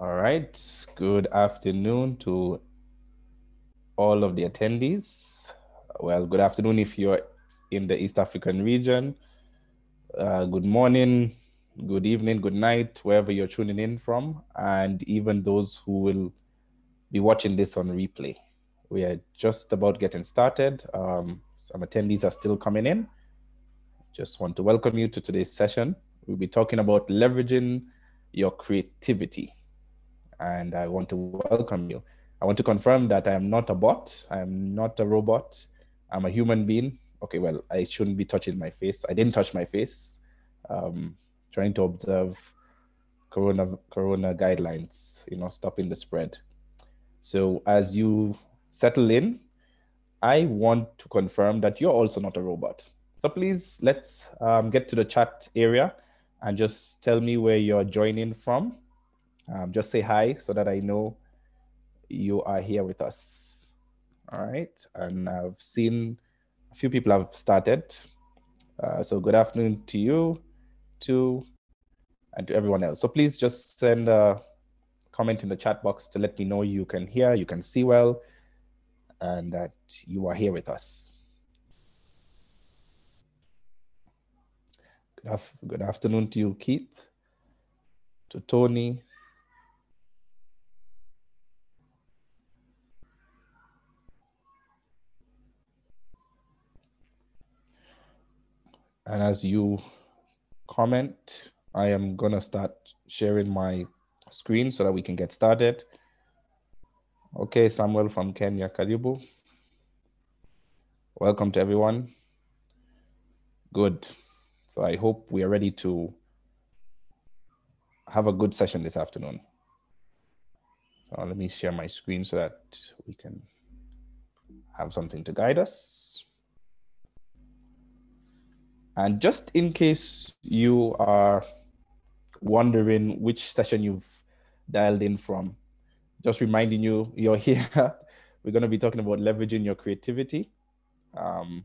All right. Good afternoon to all of the attendees. Well, good afternoon if you're in the East African region. Uh, good morning, good evening, good night, wherever you're tuning in from, and even those who will be watching this on replay. We are just about getting started. Um, some attendees are still coming in. Just want to welcome you to today's session. We'll be talking about leveraging your creativity. And I want to welcome you. I want to confirm that I am not a bot. I am not a robot. I'm a human being. Okay, well, I shouldn't be touching my face. I didn't touch my face. Um, trying to observe corona corona guidelines, you know, stopping the spread. So as you settle in, I want to confirm that you're also not a robot. So please let's um, get to the chat area and just tell me where you're joining from. Um, just say hi so that I know you are here with us. All right. And I've seen a few people have started. Uh, so good afternoon to you, to and to everyone else. So please just send a comment in the chat box to let me know you can hear, you can see well, and that you are here with us. Good, af good afternoon to you, Keith, to Tony. And as you comment, I am gonna start sharing my screen so that we can get started. Okay, Samuel from Kenya, Karibu. Welcome to everyone. Good. So I hope we are ready to have a good session this afternoon. So let me share my screen so that we can have something to guide us. And just in case you are wondering which session you've dialed in from, just reminding you you're here. We're going to be talking about leveraging your creativity. Um,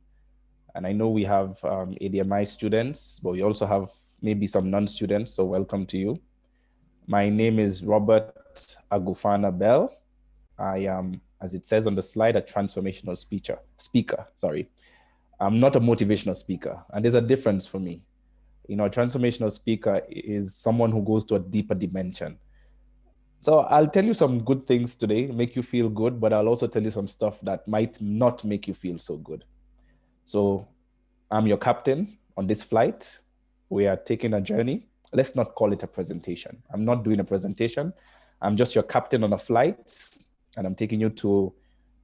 and I know we have um, ADMI students, but we also have maybe some non-students, so welcome to you. My name is Robert Agufana Belle. I am, as it says on the slide, a transformational speaker. Speaker, sorry. I'm not a motivational speaker, and there's a difference for me. You know, a transformational speaker is someone who goes to a deeper dimension. So I'll tell you some good things today, make you feel good, but I'll also tell you some stuff that might not make you feel so good. So I'm your captain on this flight. We are taking a journey. Let's not call it a presentation. I'm not doing a presentation. I'm just your captain on a flight, and I'm taking you to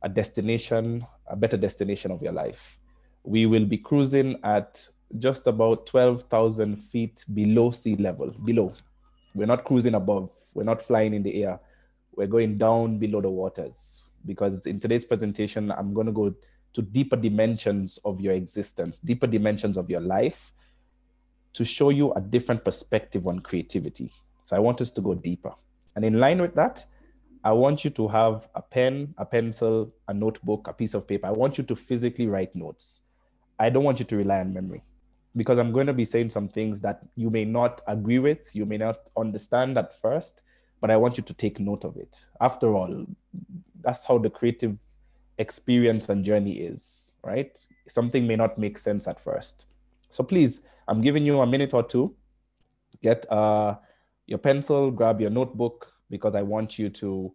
a destination, a better destination of your life. We will be cruising at just about 12,000 feet below sea level, below. We're not cruising above, we're not flying in the air. We're going down below the waters because in today's presentation, I'm going to go to deeper dimensions of your existence, deeper dimensions of your life to show you a different perspective on creativity. So I want us to go deeper. And in line with that, I want you to have a pen, a pencil, a notebook, a piece of paper. I want you to physically write notes. I don't want you to rely on memory because I'm going to be saying some things that you may not agree with, you may not understand at first, but I want you to take note of it. After all, that's how the creative experience and journey is, right? Something may not make sense at first. So please, I'm giving you a minute or two. Get uh, your pencil, grab your notebook, because I want you to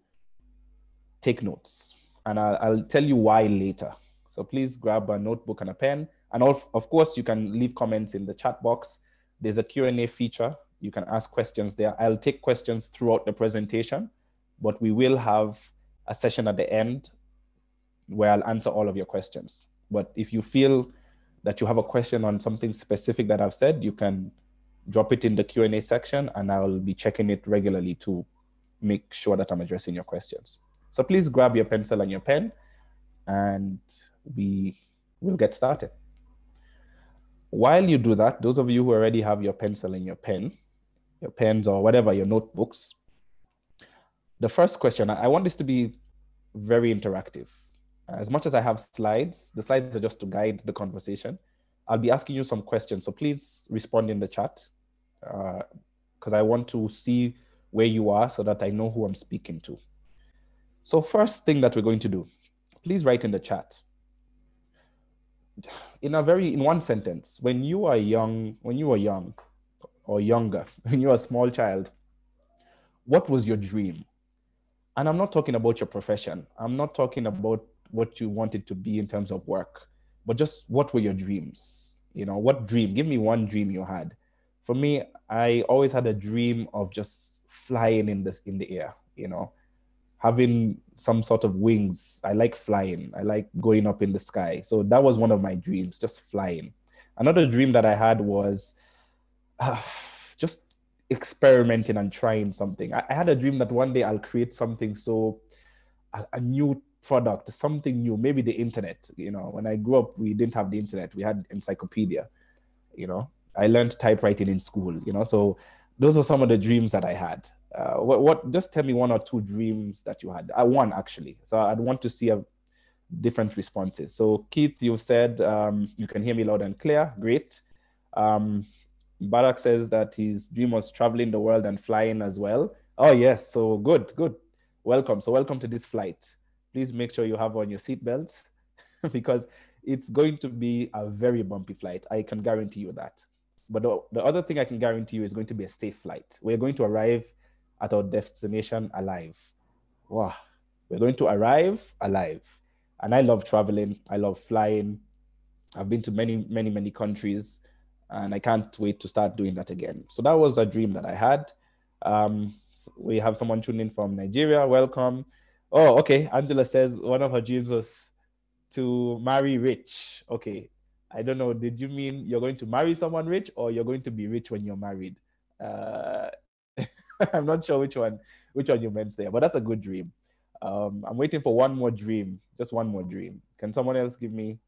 take notes. And I'll, I'll tell you why later. So please grab a notebook and a pen. And of, of course, you can leave comments in the chat box. There's a Q&A feature. You can ask questions there. I'll take questions throughout the presentation, but we will have a session at the end where I'll answer all of your questions. But if you feel that you have a question on something specific that I've said, you can drop it in the Q&A section and I'll be checking it regularly to make sure that I'm addressing your questions. So please grab your pencil and your pen and we will get started. While you do that, those of you who already have your pencil and your pen, your pens or whatever, your notebooks, the first question, I want this to be very interactive as much as I have slides, the slides are just to guide the conversation. I'll be asking you some questions, so please respond in the chat because uh, I want to see where you are so that I know who I'm speaking to. So, first thing that we're going to do, please write in the chat. In a very, in one sentence, when you are young, when you were young or younger, when you were a small child, what was your dream? And I'm not talking about your profession. I'm not talking about what you wanted to be in terms of work, but just what were your dreams? You know, what dream? Give me one dream you had. For me, I always had a dream of just flying in this in the air, you know, having some sort of wings. I like flying. I like going up in the sky. So that was one of my dreams, just flying. Another dream that I had was uh, just experimenting and trying something. I, I, had a dream that one day I'll create something so a, a, new product, something new, maybe the internet. You know, when I grew up, we didn't have the internet. We had encyclopedia. You know, I learned typewriting in school. You know, so those were some of the dreams that I had. Uh, what, what? Just tell me one or two dreams that you had. I uh, one actually. So I'd want to see a different responses. So Keith, you said um, you can hear me loud and clear. Great. Um, Barak says that his dream was traveling the world and flying as well. Oh, yes. So good, good. Welcome. So, welcome to this flight. Please make sure you have on your seatbelts because it's going to be a very bumpy flight. I can guarantee you that. But the, the other thing I can guarantee you is going to be a safe flight. We're going to arrive at our destination alive. Wow. We're going to arrive alive. And I love traveling. I love flying. I've been to many, many, many countries and I can't wait to start doing that again. So that was a dream that I had. Um, we have someone tuning in from Nigeria. Welcome. Oh, okay. Angela says one of her dreams was to marry rich. Okay. I don't know. Did you mean you're going to marry someone rich or you're going to be rich when you're married? Uh, I'm not sure which one which one you meant there, but that's a good dream. Um, I'm waiting for one more dream, just one more dream. Can someone else give me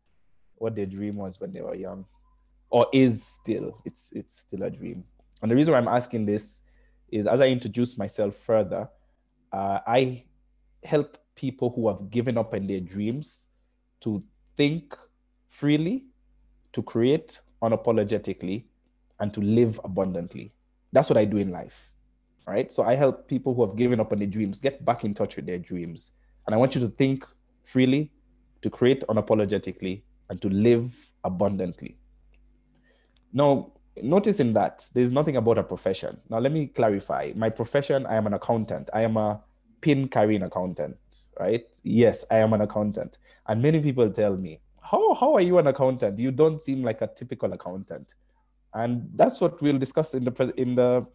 what their dream was when they were young? or is still it's it's still a dream and the reason why i'm asking this is as i introduce myself further uh, i help people who have given up on their dreams to think freely to create unapologetically and to live abundantly that's what i do in life right so i help people who have given up on their dreams get back in touch with their dreams and i want you to think freely to create unapologetically and to live abundantly now, noticing that there's nothing about a profession. Now, let me clarify. My profession, I am an accountant. I am a pin carrying accountant, right? Yes, I am an accountant. And many people tell me, how, how are you an accountant? You don't seem like a typical accountant. And that's what we'll discuss in the in the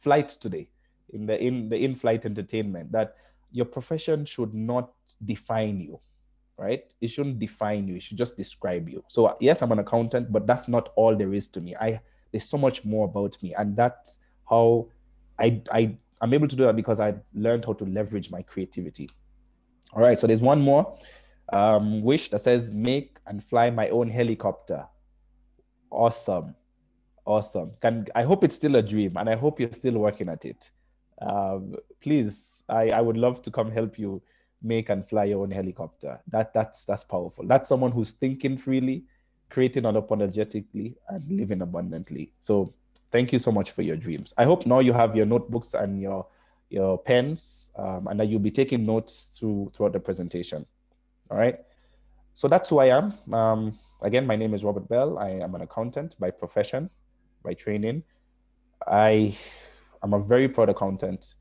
flight today, in the in the in-flight entertainment, that your profession should not define you right? It shouldn't define you. It should just describe you. So yes, I'm an accountant, but that's not all there is to me. I there's so much more about me, and that's how I I I'm able to do that because I've learned how to leverage my creativity. All right, so there's one more um, wish that says make and fly my own helicopter. Awesome, awesome. Can I hope it's still a dream, and I hope you're still working at it. Um, please, I I would love to come help you make and fly your own helicopter. That that's that's powerful. That's someone who's thinking freely, creating unapologetically, and living abundantly. So thank you so much for your dreams. I hope now you have your notebooks and your your pens, um, and that you'll be taking notes through throughout the presentation. All right. So that's who I am. Um, again, my name is Robert Belle. I am an accountant by profession, by training. I am a very proud accountant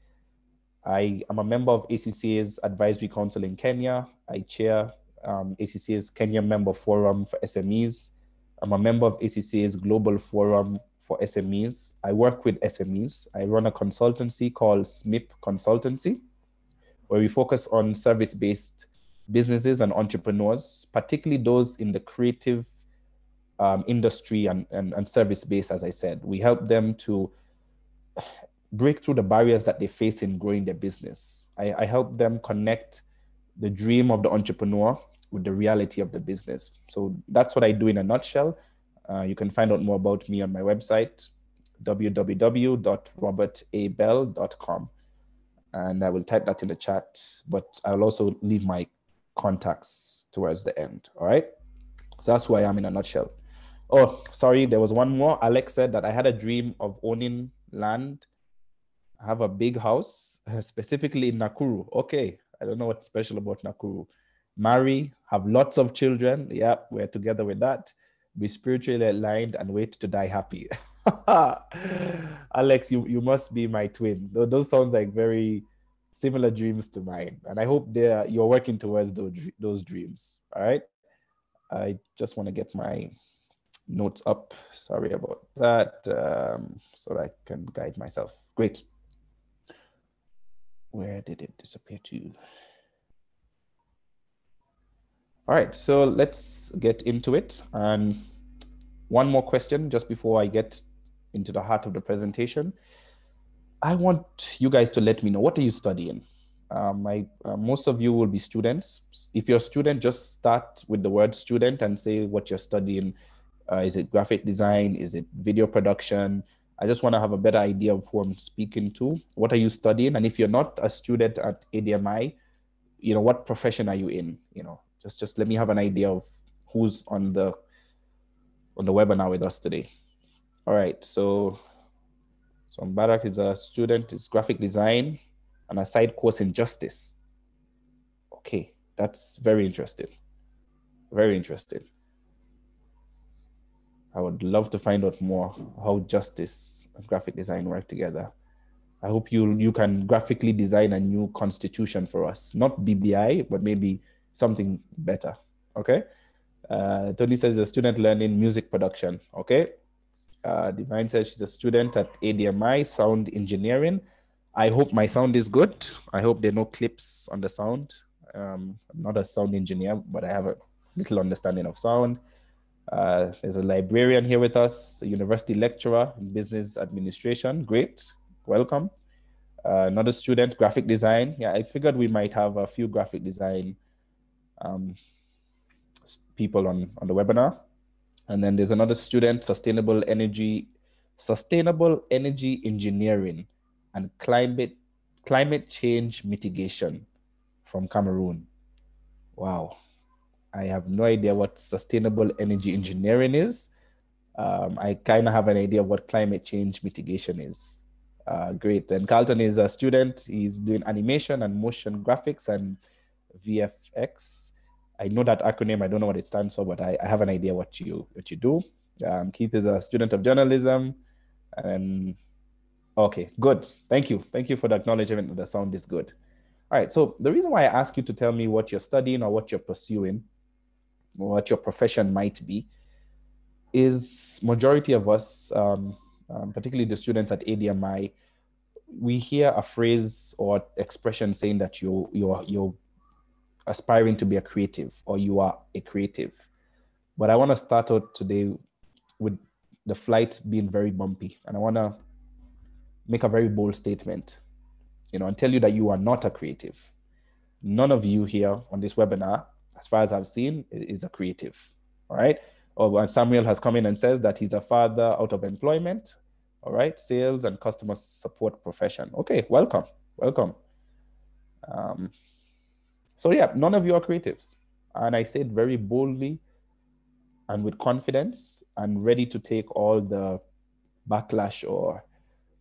I am a member of ACCA's Advisory Council in Kenya. I chair um, ACCA's Kenya Member Forum for SMEs. I'm a member of ACCA's Global Forum for SMEs. I work with SMEs. I run a consultancy called SMIP Consultancy, where we focus on service based businesses and entrepreneurs, particularly those in the creative um, industry and, and, and service base, as I said. We help them to break through the barriers that they face in growing their business. I, I help them connect the dream of the entrepreneur with the reality of the business. So that's what I do in a nutshell. Uh, you can find out more about me on my website, www.robertabell.com. And I will type that in the chat, but I'll also leave my contacts towards the end. All right. So that's who I am in a nutshell. Oh, sorry, there was one more. Alex said that I had a dream of owning land I have a big house, specifically in Nakuru. Okay, I don't know what's special about Nakuru. Marry, have lots of children. Yeah, we're together with that. Be spiritually aligned and wait to die happy. Alex, you, you must be my twin. Those sounds like very similar dreams to mine. And I hope they're, you're working towards those, those dreams. All right. I just want to get my notes up. Sorry about that. Um, so that I can guide myself. Great. Where did it disappear to? All right, so let's get into it. And one more question just before I get into the heart of the presentation. I want you guys to let me know what are you studying? Um, I, uh, most of you will be students. If you're a student, just start with the word student and say what you're studying. Uh, is it graphic design? Is it video production? I just want to have a better idea of who I'm speaking to. What are you studying? And if you're not a student at ADMI, you know, what profession are you in? You know, just just let me have an idea of who's on the on the webinar with us today. All right, so so Barak is a student, it's graphic design and a side course in justice. Okay, that's very interesting. Very interesting. I would love to find out more how justice and graphic design work together. I hope you you can graphically design a new constitution for us, not BBI, but maybe something better. Okay. Uh, Tony says a student learning music production. Okay. Uh, Divine says she's a student at ADMI sound engineering. I hope my sound is good. I hope there are no clips on the sound. Um, I'm not a sound engineer, but I have a little understanding of sound. Uh, there's a librarian here with us, a university lecturer in business administration. Great, welcome. Uh, another student, graphic design. Yeah, I figured we might have a few graphic design um, people on, on the webinar. And then there's another student, sustainable energy, sustainable energy engineering and climate climate change mitigation from Cameroon. Wow. I have no idea what sustainable energy engineering is. Um, I kind of have an idea of what climate change mitigation is. Uh, great. And Carlton is a student. He's doing animation and motion graphics and VFX. I know that acronym. I don't know what it stands for, but I, I have an idea what you what you do. Um, Keith is a student of journalism, and okay, good. Thank you. Thank you for the acknowledgement that the sound is good. All right. So the reason why I ask you to tell me what you're studying or what you're pursuing what your profession might be, is majority of us, um, um, particularly the students at ADMI, we hear a phrase or expression saying that you you're you're aspiring to be a creative or you are a creative. But I want to start out today with the flight being very bumpy, and I want to make a very bold statement, you know, and tell you that you are not a creative. None of you here on this webinar as far as I've seen, is a creative. All right. Or Samuel has come in and says that he's a father out of employment. All right. Sales and customer support profession. Okay. Welcome. Welcome. Um, so, yeah, none of you are creatives. And I say it very boldly and with confidence and ready to take all the backlash or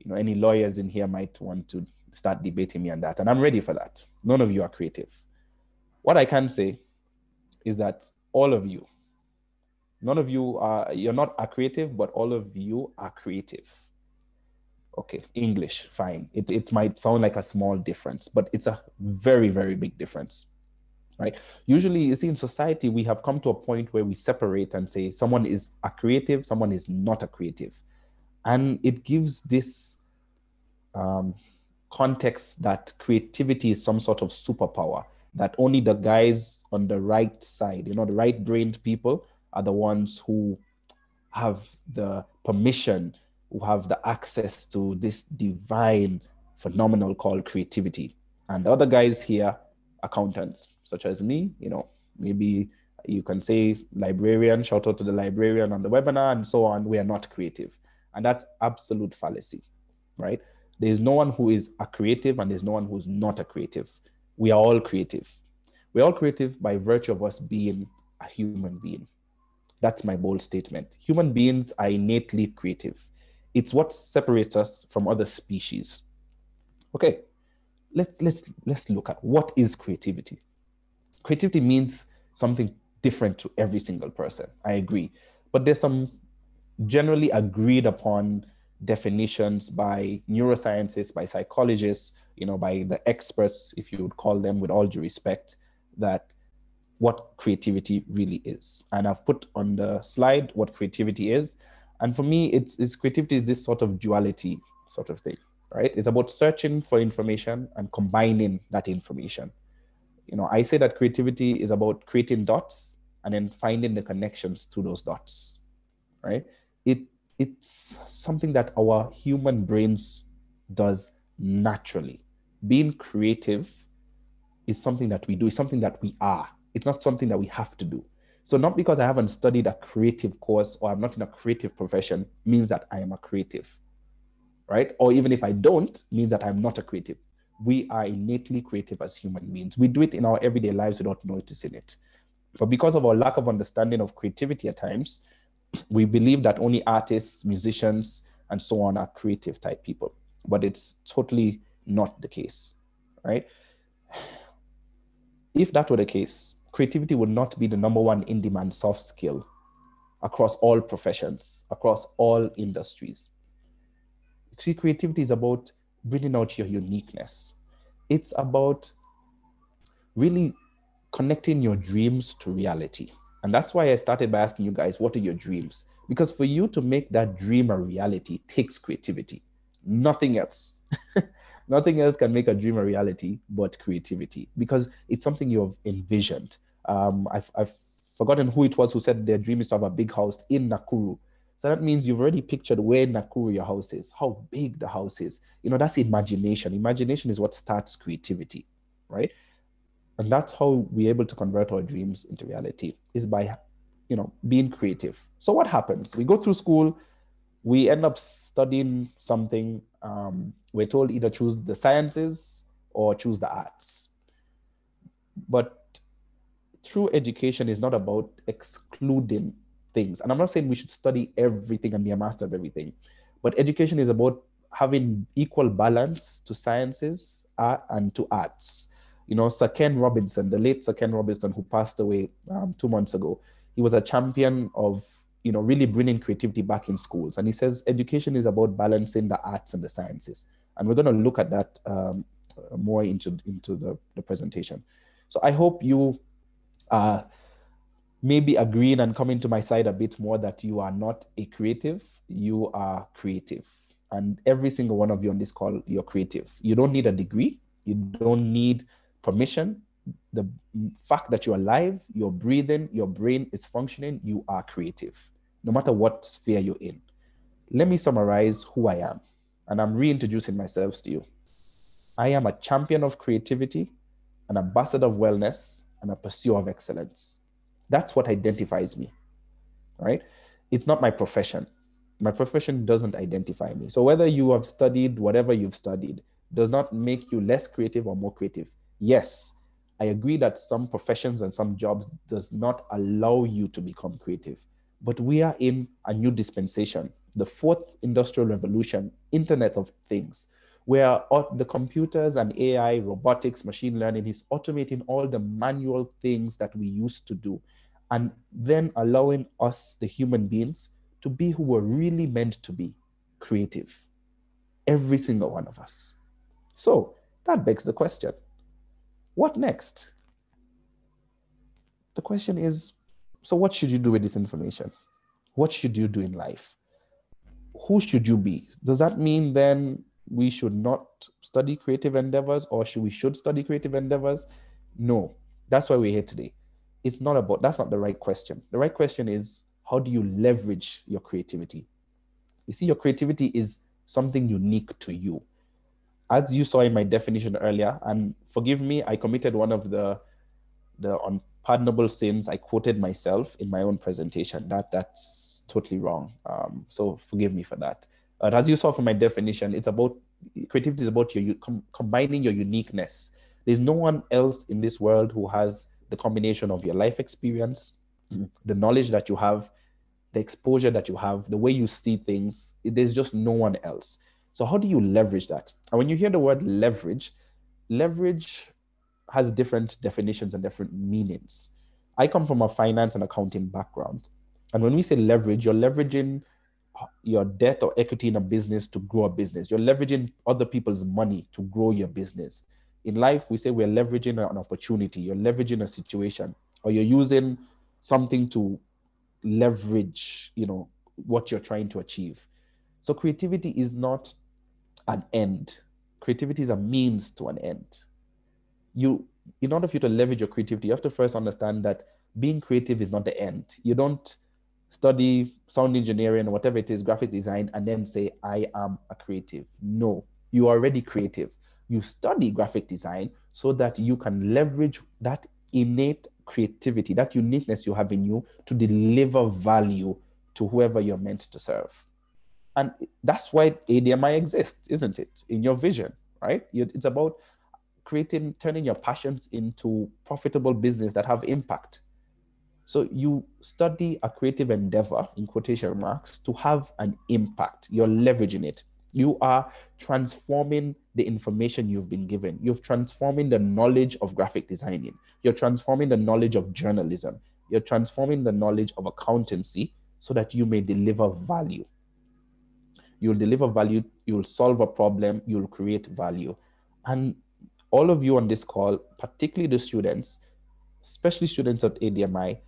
you know any lawyers in here might want to start debating me on that and i'm ready for that none of you are creative what i can say is that all of you, none of you are, you're not a creative, but all of you are creative. Okay, English, fine. It, it might sound like a small difference, but it's a very, very big difference, right? Usually, you see, in society, we have come to a point where we separate and say someone is a creative, someone is not a creative. And it gives this um, context that creativity is some sort of superpower that only the guys on the right side, you know, the right brained people are the ones who have the permission, who have the access to this divine phenomenal called creativity. And the other guys here, accountants, such as me, you know, maybe you can say librarian, shout out to the librarian on the webinar and so on. We are not creative. And that's absolute fallacy, right? There's no one who is a creative and there's no one who's not a creative we are all creative. We're all creative by virtue of us being a human being. That's my bold statement. Human beings are innately creative. It's what separates us from other species. Okay, let's let's let's look at what is creativity. Creativity means something different to every single person. I agree, but there's some generally agreed upon definitions by neuroscientists, by psychologists, you know, by the experts, if you would call them, with all due respect, that what creativity really is. And I've put on the slide what creativity is. And for me, it's, it's creativity is this sort of duality sort of thing, right? It's about searching for information and combining that information. You know, I say that creativity is about creating dots and then finding the connections to those dots, right? It it's something that our human brains does naturally. Being creative is something that we do, it's something that we are. It's not something that we have to do. So not because I haven't studied a creative course or I'm not in a creative profession means that I am a creative. Right? Or even if I don't means that I'm not a creative. We are innately creative as human beings. We do it in our everyday lives without noticing it. But because of our lack of understanding of creativity at times, we believe that only artists, musicians, and so on are creative type people, but it's totally not the case, right? If that were the case, creativity would not be the number one in demand soft skill across all professions, across all industries. See, creativity is about bringing out your uniqueness. It's about really connecting your dreams to reality. And that's why I started by asking you guys, what are your dreams? Because for you to make that dream a reality takes creativity, nothing else. nothing else can make a dream a reality but creativity because it's something you've envisioned. Um, I've, I've forgotten who it was who said their dream is to have a big house in Nakuru. So that means you've already pictured where Nakuru your house is, how big the house is. You know, that's imagination. Imagination is what starts creativity, right? And that's how we're able to convert our dreams into reality is by you know being creative. So what happens? We go through school we end up studying something um, we're told either choose the sciences or choose the arts. But true education is not about excluding things. And i'm not saying we should study everything and be a master of everything but education is about having equal balance to sciences uh, and to arts you know, Sir Ken Robinson, the late Sir Ken Robinson, who passed away um, two months ago, he was a champion of, you know, really bringing creativity back in schools. And he says education is about balancing the arts and the sciences. And we're going to look at that um, more into, into the, the presentation. So I hope you uh, maybe agreeing and coming to my side a bit more that you are not a creative, you are creative. And every single one of you on this call, you're creative. You don't need a degree. You don't need permission, the fact that you're alive, you're breathing, your brain is functioning, you are creative, no matter what sphere you're in. Let me summarize who I am, and I'm reintroducing myself to you. I am a champion of creativity, an ambassador of wellness, and a pursuer of excellence. That's what identifies me, right? It's not my profession. My profession doesn't identify me. So whether you have studied whatever you've studied does not make you less creative or more creative yes, I agree that some professions and some jobs does not allow you to become creative. But we are in a new dispensation, the fourth industrial revolution, Internet of Things, where the computers and AI, robotics, machine learning is automating all the manual things that we used to do, and then allowing us, the human beings, to be who we're really meant to be creative. Every single one of us. So that begs the question what next? The question is so, what should you do with this information? What should you do in life? Who should you be? Does that mean then we should not study creative endeavors or should we should study creative endeavors? No, that's why we're here today. It's not about that's not the right question. The right question is how do you leverage your creativity? You see, your creativity is something unique to you as you saw in my definition earlier, and forgive me, I committed one of the the unpardonable sins. I quoted myself in my own presentation. That that's totally wrong. Um, so forgive me for that. But as you saw from my definition, it's about creativity is about your com- combining your uniqueness. There's no one else in this world who has the combination of your life experience, the knowledge that you have, the exposure that you have, the way you see things. There's just no one else. So, how do you leverage that? And when you hear the word leverage, leverage has different definitions and different meanings. I come from a finance and accounting background. And when we say leverage, you're leveraging your debt or equity in a business to grow a business. You're leveraging other people's money to grow your business. In life, we say we're leveraging an opportunity, you're leveraging a situation, or you're using something to leverage, you know, what you're trying to achieve. So creativity is not an end. Creativity is a means to an end. You, in order for you to leverage your creativity, you have to first understand that being creative is not the end. You don't study sound engineering or whatever it is, graphic design, and then say, I am a creative. No, you are already creative. You study graphic design so that you can leverage that innate creativity, that uniqueness you have in you to deliver value to whoever you're meant to serve. And that's why ADMI exists, isn't it? In your vision, right? It's about creating, turning your passions into profitable business that have impact. So you study a creative endeavor, in quotation marks, to have an impact. You're leveraging it. You are transforming the information you've been given. You're transforming the knowledge of graphic designing. You're transforming the knowledge of journalism. You're transforming the knowledge of accountancy so that you may deliver value. You'll deliver value, you'll solve a problem, you'll create value. And all of you on this call, particularly the students, especially students at ADMI,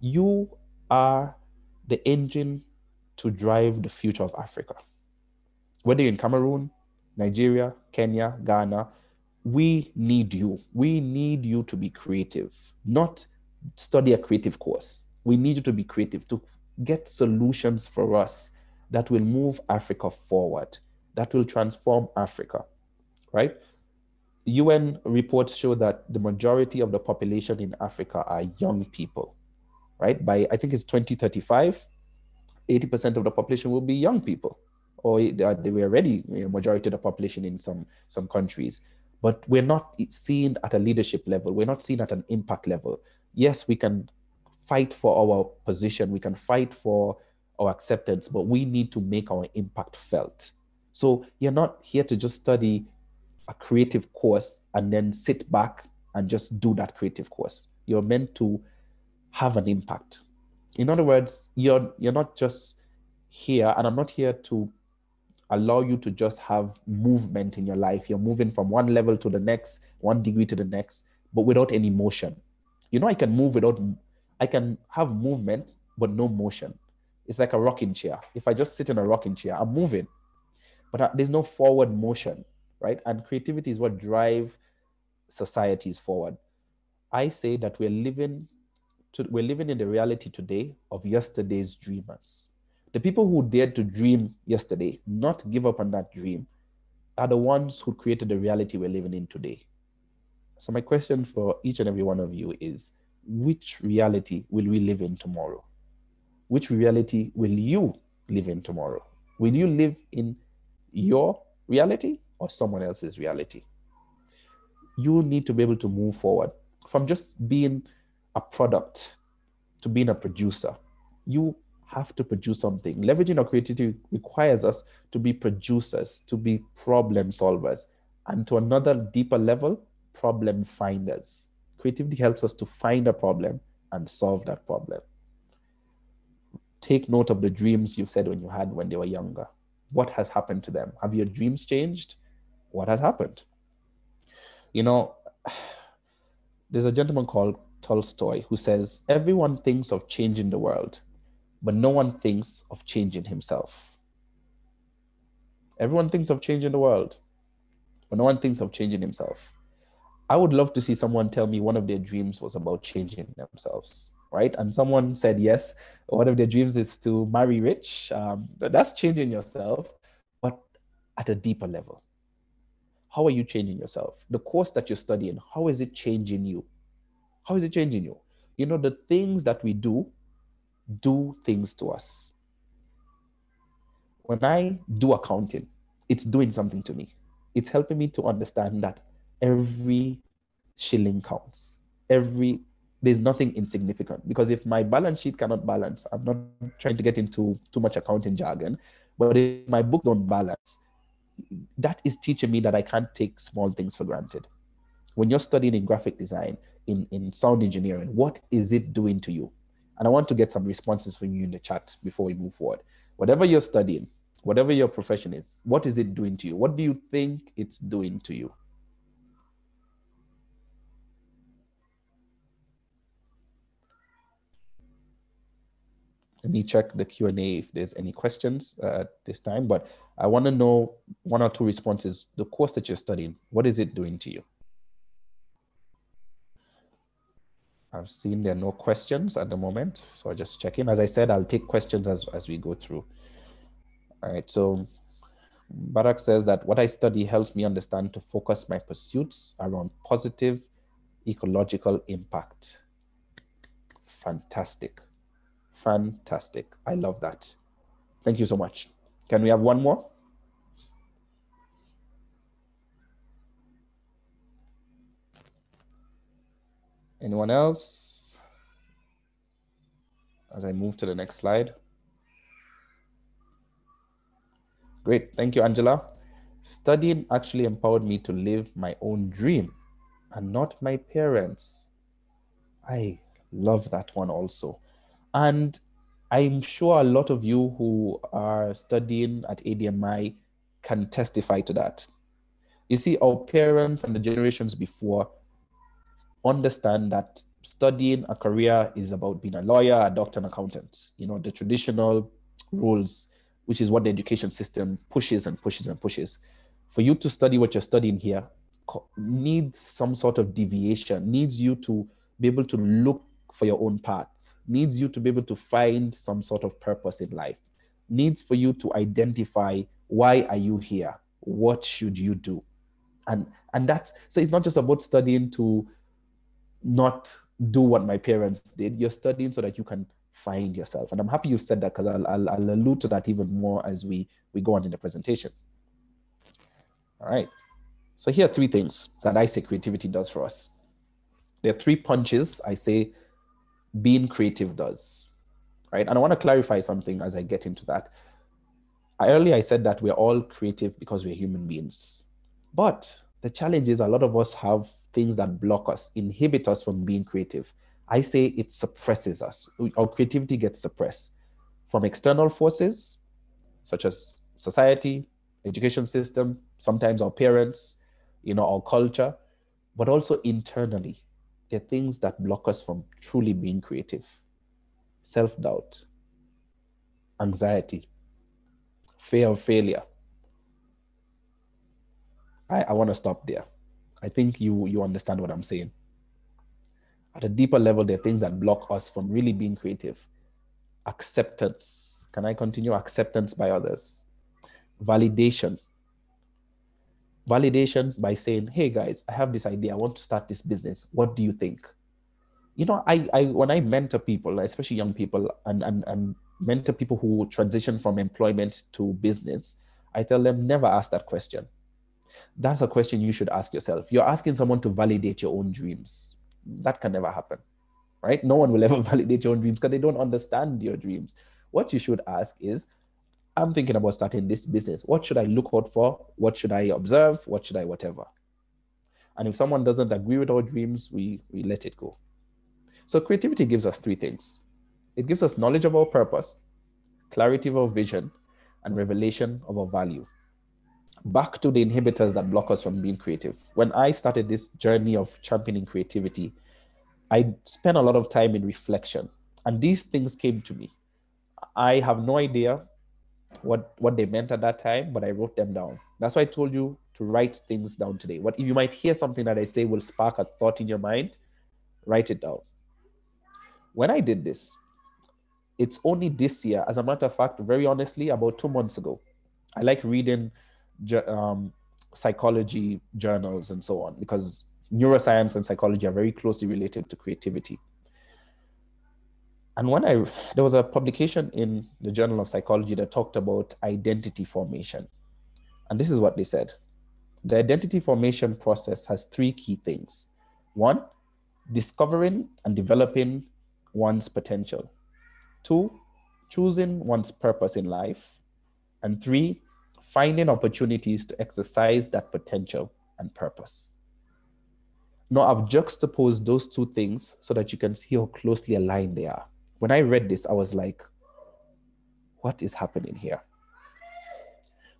you are the engine to drive the future of Africa. Whether you're in Cameroon, Nigeria, Kenya, Ghana, we need you. We need you to be creative, not study a creative course. We need you to be creative, to get solutions for us that will move Africa forward, that will transform Africa, right? UN reports show that the majority of the population in Africa are young people right? By I think it's 2035, 80% of the population will be young people, or they were already a majority of the population in some some countries. But we're not seen at a leadership level. We're not seen at an impact level. Yes, we can fight for our position. We can fight for our acceptance, but we need to make our impact felt. So you're not here to just study a creative course and then sit back and just do that creative course. You're meant to have an impact. In other words, you're you're not just here, and I'm not here to allow you to just have movement in your life. You're moving from one level to the next, one degree to the next, but without any motion. You know, I can move without, I can have movement, but no motion. It's like a rocking chair. If I just sit in a rocking chair, I'm moving, but there's no forward motion, right? And creativity is what drive societies forward. I say that we're living to, we're living in the reality today of yesterday's dreamers. The people who dared to dream yesterday, not give up on that dream, are the ones who created the reality we're living in today. So, my question for each and every one of you is which reality will we live in tomorrow? Which reality will you live in tomorrow? Will you live in your reality or someone else's reality? You need to be able to move forward from just being a product to being a producer. You have to produce something. Leveraging our creativity requires us to be producers, to be problem solvers, and to another deeper level, problem finders. Creativity helps us to find a problem and solve that problem. Take note of the dreams you said when you had when they were younger. What has happened to them? Have your dreams changed? What has happened? You know, there's a gentleman called Tolstoy, who says, Everyone thinks of changing the world, but no one thinks of changing himself. Everyone thinks of changing the world, but no one thinks of changing himself. I would love to see someone tell me one of their dreams was about changing themselves, right? And someone said, yes, one of their dreams is to marry rich. Um, that's changing yourself, but at a deeper level. How are you changing yourself? The course that you're studying, how is it changing you? How is it changing you? You know, the things that we do do things to us. When I do accounting, it's doing something to me. It's helping me to understand that every shilling counts. Every there's nothing insignificant because if my balance sheet cannot balance, I'm not trying to get into too much accounting jargon, but if my books don't balance, that is teaching me that I can't take small things for granted. When you're studying in graphic design, in, in sound engineering, what is it doing to you? And I want to get some responses from you in the chat before we move forward. Whatever you're studying, whatever your profession is, what is it doing to you? What do you think it's doing to you? Let me check the Q&A if there's any questions uh, at this time, but I want to know one or two responses. The course that you're studying, what is it doing to you? I've seen there are no questions at the moment, so I'll just check in. As I said, I'll take questions as, as we go through. All right, so Barak says that what I study helps me understand to focus my pursuits around positive ecological impact. Fantastic. Fantastic. I love that. Thank you so much. Can we have one more? Anyone else? As I move to the next slide. Great. Thank you, Angela. Studying actually empowered me to live my own dream and not my parents. I love that one also. And I'm sure a lot of you who are studying at ADMI can testify to that. You see, our parents and the generations before understand that studying a career is about being a lawyer, a doctor, an accountant. You know, the traditional rules, which is what the education system pushes and pushes and pushes. For you to study what you're studying here needs some sort of deviation, needs you to be able to look for your own path needs you to be able to find some sort of purpose in life, needs for you to identify why are you here? What should you do? And and that's so it's not just about studying to not do what my parents did. You're studying so that you can find yourself. And I'm happy you said that because I'll, I'll, I'll allude to that even more as we, we go on in the presentation. All right. So here are three things that I say creativity does for us. There are three punches I say being creative does. Right. And I want to clarify something as I get into that. Earlier, I said that we're all creative because we're human beings. But the challenge is a lot of us have things that block us, inhibit us from being creative. I say it suppresses us. Our creativity gets suppressed from external forces, such as society, education system, sometimes our parents, you know, our culture, but also internally are things that block us from truly being creative self doubt, anxiety, fear of failure. I, I want to stop there. I think you, you understand what I'm saying. At a deeper level, there are things that block us from really being creative. Acceptance. Can I continue? Acceptance by others. Validation validation by saying, hey guys, I have this idea. I want to start this business. What do you think? You know, I, I when I mentor people, especially young people and, and, and mentor people who transition from employment to business, I tell them never ask that question. That's a question you should ask yourself. You're asking someone to validate your own dreams. That can never happen, right? No one will ever validate your own dreams because they don't understand your dreams. What you should ask is, I'm thinking about starting this business. What should I look out for? What should I observe? What should I whatever? And if someone doesn't agree with our dreams, we, we let it go. So creativity gives us three things. It gives us knowledge of our purpose, clarity of our vision, and revelation of our value. Back to the inhibitors that block us from being creative. When I started this journey of championing creativity, I spent a lot of time in reflection, and these things came to me. I have no idea what what they meant at that time, but I wrote them down. That's why I told you to write things down today. What if you might hear something that I say will spark a thought in your mind, write it down. When I did this, it's only this year, as a matter of fact, very honestly, about two months ago. I like reading um, psychology journals and so on because neuroscience and psychology are very closely related to creativity and when I there was a publication in the Journal of Psychology that talked about identity formation, and this is what they said: the identity formation process has three key things. One, discovering and developing one's potential. Two, choosing one's purpose in life, and three, finding opportunities to exercise that potential and purpose. Now, I've juxtaposed those two things so that you can see how closely aligned they are. When I read this, I was like, what is happening here?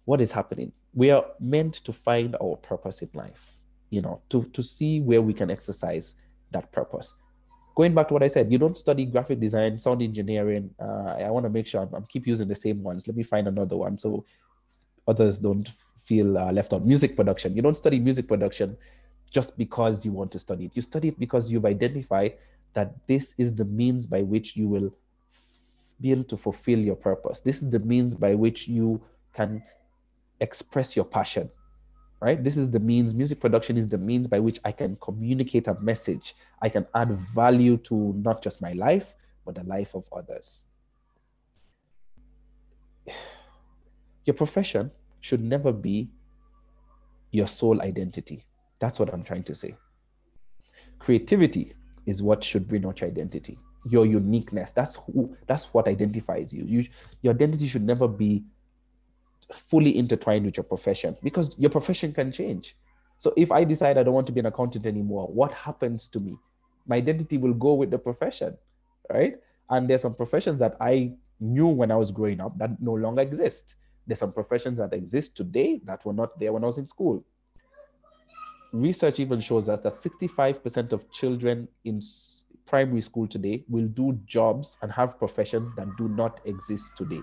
What is happening? We are meant to find our purpose in life, you know, to, to see where we can exercise that purpose. Going back to what I said, you don't study graphic design, sound engineering. Uh, I want to make sure I'm, I'm, keep using the same ones. Let me find another one so others don't feel uh, left out. Music production. You don't study music production just because you want to study it. You study it because you've identified that this is the means by which you will be able to fulfill your purpose. This is the means by which you can express your passion, right? This is the means, music production is the means by which I can communicate a message. I can add value to not just my life, but the life of others. Your profession should never be your sole identity. That's what I'm trying to say. Creativity is what should bring out your identity, your uniqueness. That's who. That's what identifies you. you your identity should never be fully intertwined with your profession because your profession can change. So if I decide I don't want to be an accountant anymore, what happens to me? My identity will go with the profession, right? And there's some professions that I knew when I was growing up that no longer exist. There's some professions that exist today that were not there when I was in school research even shows us that 65% of children in primary school today will do jobs and have professions that do not exist today.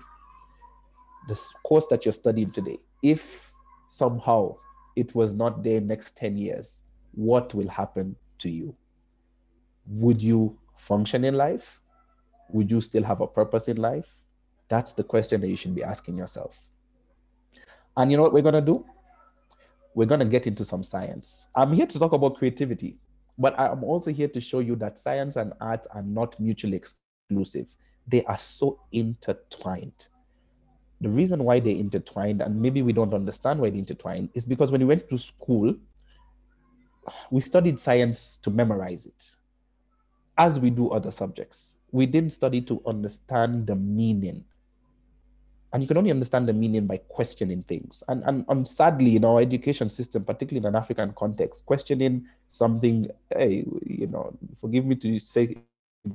The course that you're studying today, if somehow it was not there next 10 years, what will happen to you? Would you function in life? Would you still have a purpose in life? That's the question that you should be asking yourself. And you know what we're going to do? We're going to get into some science. I'm here to talk about creativity, but I'm also here to show you that science and art are not mutually exclusive. They are so intertwined. The reason why they're intertwined, and maybe we don't understand why they're intertwined, is because when we went to school, we studied science to memorize it, as we do other subjects. We didn't study to understand the meaning and you can only understand the meaning by questioning things. And, and, and sadly, in our education system, particularly in an African context, questioning something, hey, you know, forgive me to say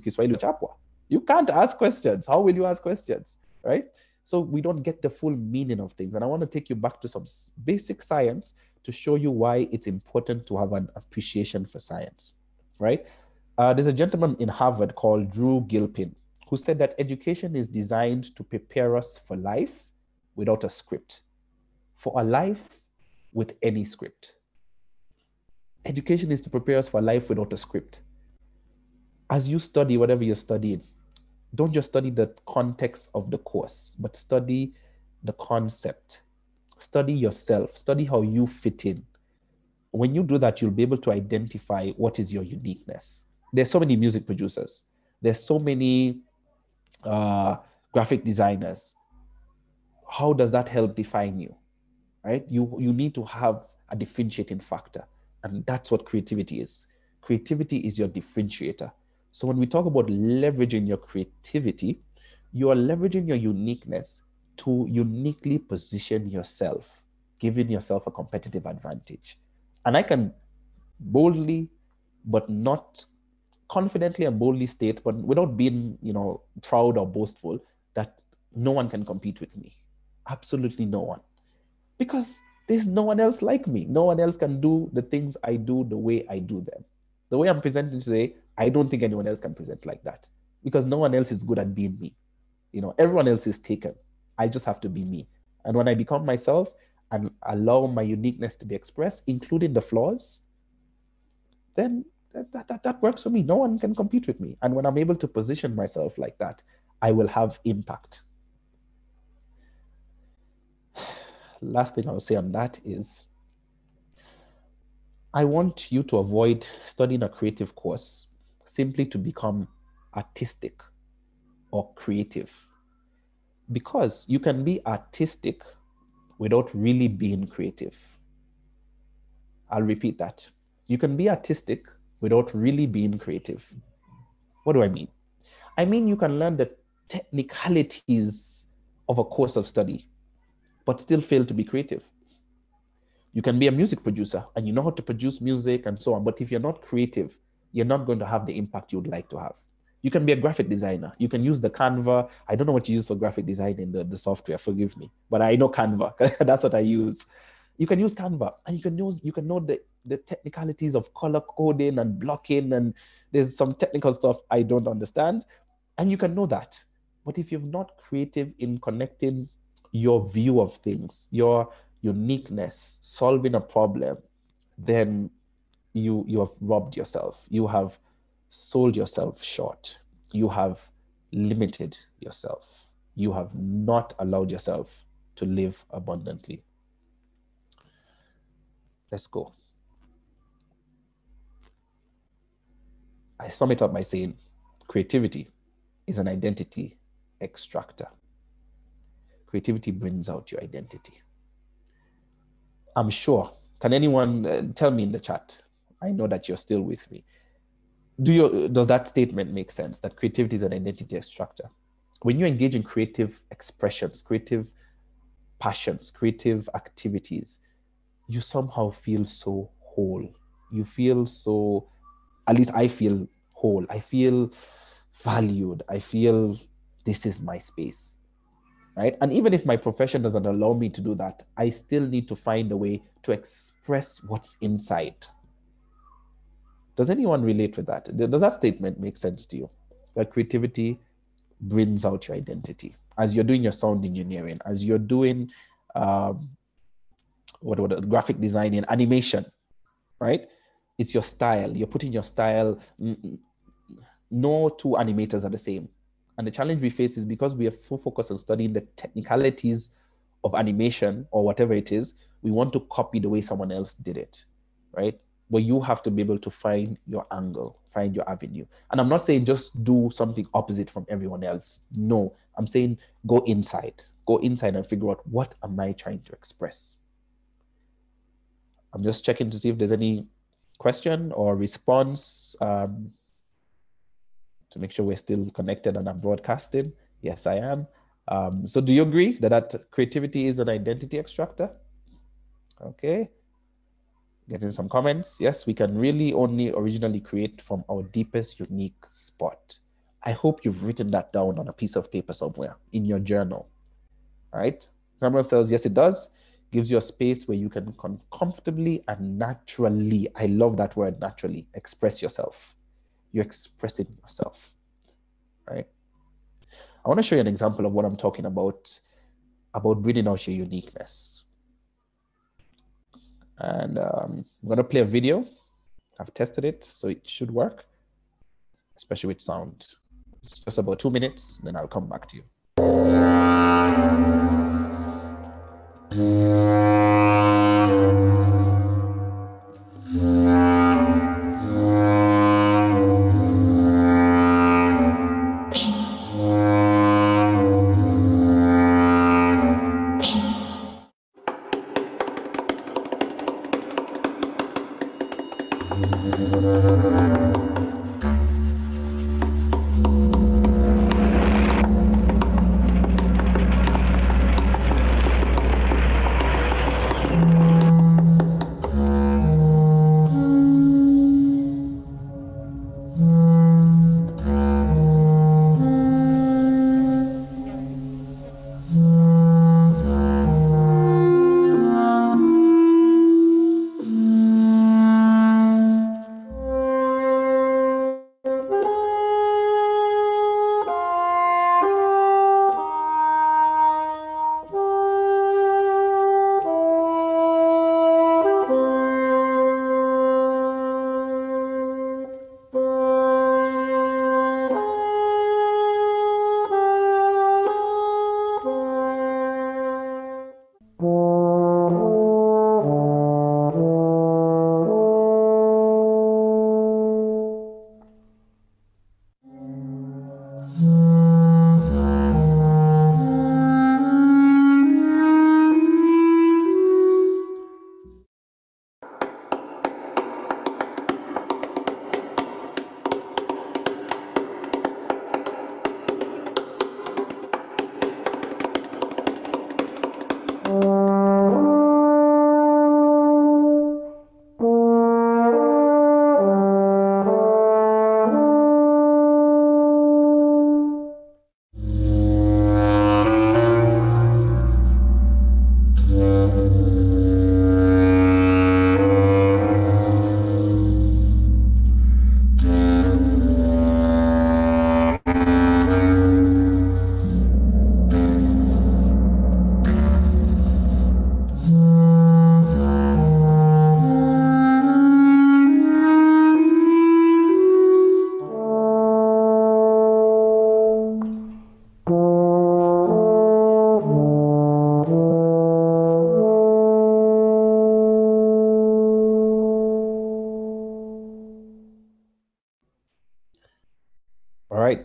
Kiswahili chapwa. You can't ask questions. How will you ask questions? Right? So we don't get the full meaning of things. And I want to take you back to some basic science to show you why it's important to have an appreciation for science. Right? Uh, there's a gentleman in Harvard called Drew Gilpin who said that education is designed to prepare us for life without a script, for a life with any script. Education is to prepare us for life without a script. As you study whatever you're studying, don't just study the context of the course, but study the concept. Study yourself, study how you fit in. When you do that, you'll be able to identify what is your uniqueness. There's so many music producers. There's so many uh, graphic designers, how does that help define you? Right? You you need to have a differentiating factor, and that's what creativity is. Creativity is your differentiator. So when we talk about leveraging your creativity, you are leveraging your uniqueness to uniquely position yourself, giving yourself a competitive advantage. And I can boldly, but not confidently and boldly state, but without being, you know, proud or boastful, that no one can compete with me. Absolutely no one. Because there's no one else like me. No one else can do the things I do the way I do them. The way I'm presenting today, I don't think anyone else can present like that because no one else is good at being me. You know, everyone else is taken. I just have to be me. And when I become myself and allow my uniqueness to be expressed, including the flaws, then that, that, that works for me. No one can compete with me. And when I'm able to position myself like that, I will have impact. Last thing I'll say on that is I want you to avoid studying a creative course simply to become artistic or creative. Because you can be artistic without really being creative. I'll repeat that. You can be artistic without really being creative. What do I mean? I mean, you can learn the technicalities of a course of study. but still fail to be creative. You can be a music producer and you know how to produce music and so on, but if you're not creative, you're not going to have the impact you would like to have. You can be a graphic designer. You can use the Canva. I don't know what you use for graphic design in the, the software, forgive me, but I know Canva. That's what I use. You can use Canva and you can know you can know the, the technicalities of color coding and blocking, and there's some technical stuff I don't understand. And you can know that. But if you're not creative in connecting your view of things, your uniqueness, solving a problem, then you you have robbed yourself. You have sold yourself short. You have limited yourself. You have not allowed yourself to live abundantly. Let's go. I sum it up by saying creativity is an identity extractor. Creativity brings out your identity. I'm sure. Can anyone uh, tell me in the chat? I know that you're still with me. Do you does that statement make sense that creativity is an identity extractor? When you engage in creative expressions, creative passions, creative activities, you somehow feel so whole. You feel so, at least I feel whole. I feel valued. I feel this is my space. Right. And even if my profession doesn't allow me to do that, I still need to find a way to express what's inside. Does anyone relate with that? Does that statement make sense to you? That creativity brings out your identity. As you're doing your sound engineering, as you're doing um, what, what graphic design and animation, right? It's your style. You're putting your style. No two animators are the same. And the challenge we face is because we are full focus on studying the technicalities of animation or whatever it is, we want to copy the way someone else did it, right? But you have to be able to find your angle, find your avenue. And I'm not saying just do something opposite from everyone else. No, I'm saying go inside, go inside and figure out what am I trying to express. I'm just checking to see if there's any question or response. Um, to make sure we're still connected and I'm broadcasting. Yes, I am. Um, so do you agree that, that creativity is an identity extractor? Okay. Getting some comments. Yes, we can really only originally create from our deepest unique spot. I hope you've written that down on a piece of paper somewhere in your journal. All right. Someone says, yes, it does. Gives you a space where you can com- comfortably and naturally, I love that word naturally, express yourself you're expressing yourself, right? I want to show you an example of what I'm talking about, about bringing out your uniqueness. And um, I'm going to play a video. I've tested it, so it should work, especially with sound. It's just about two minutes, then I'll come back to you.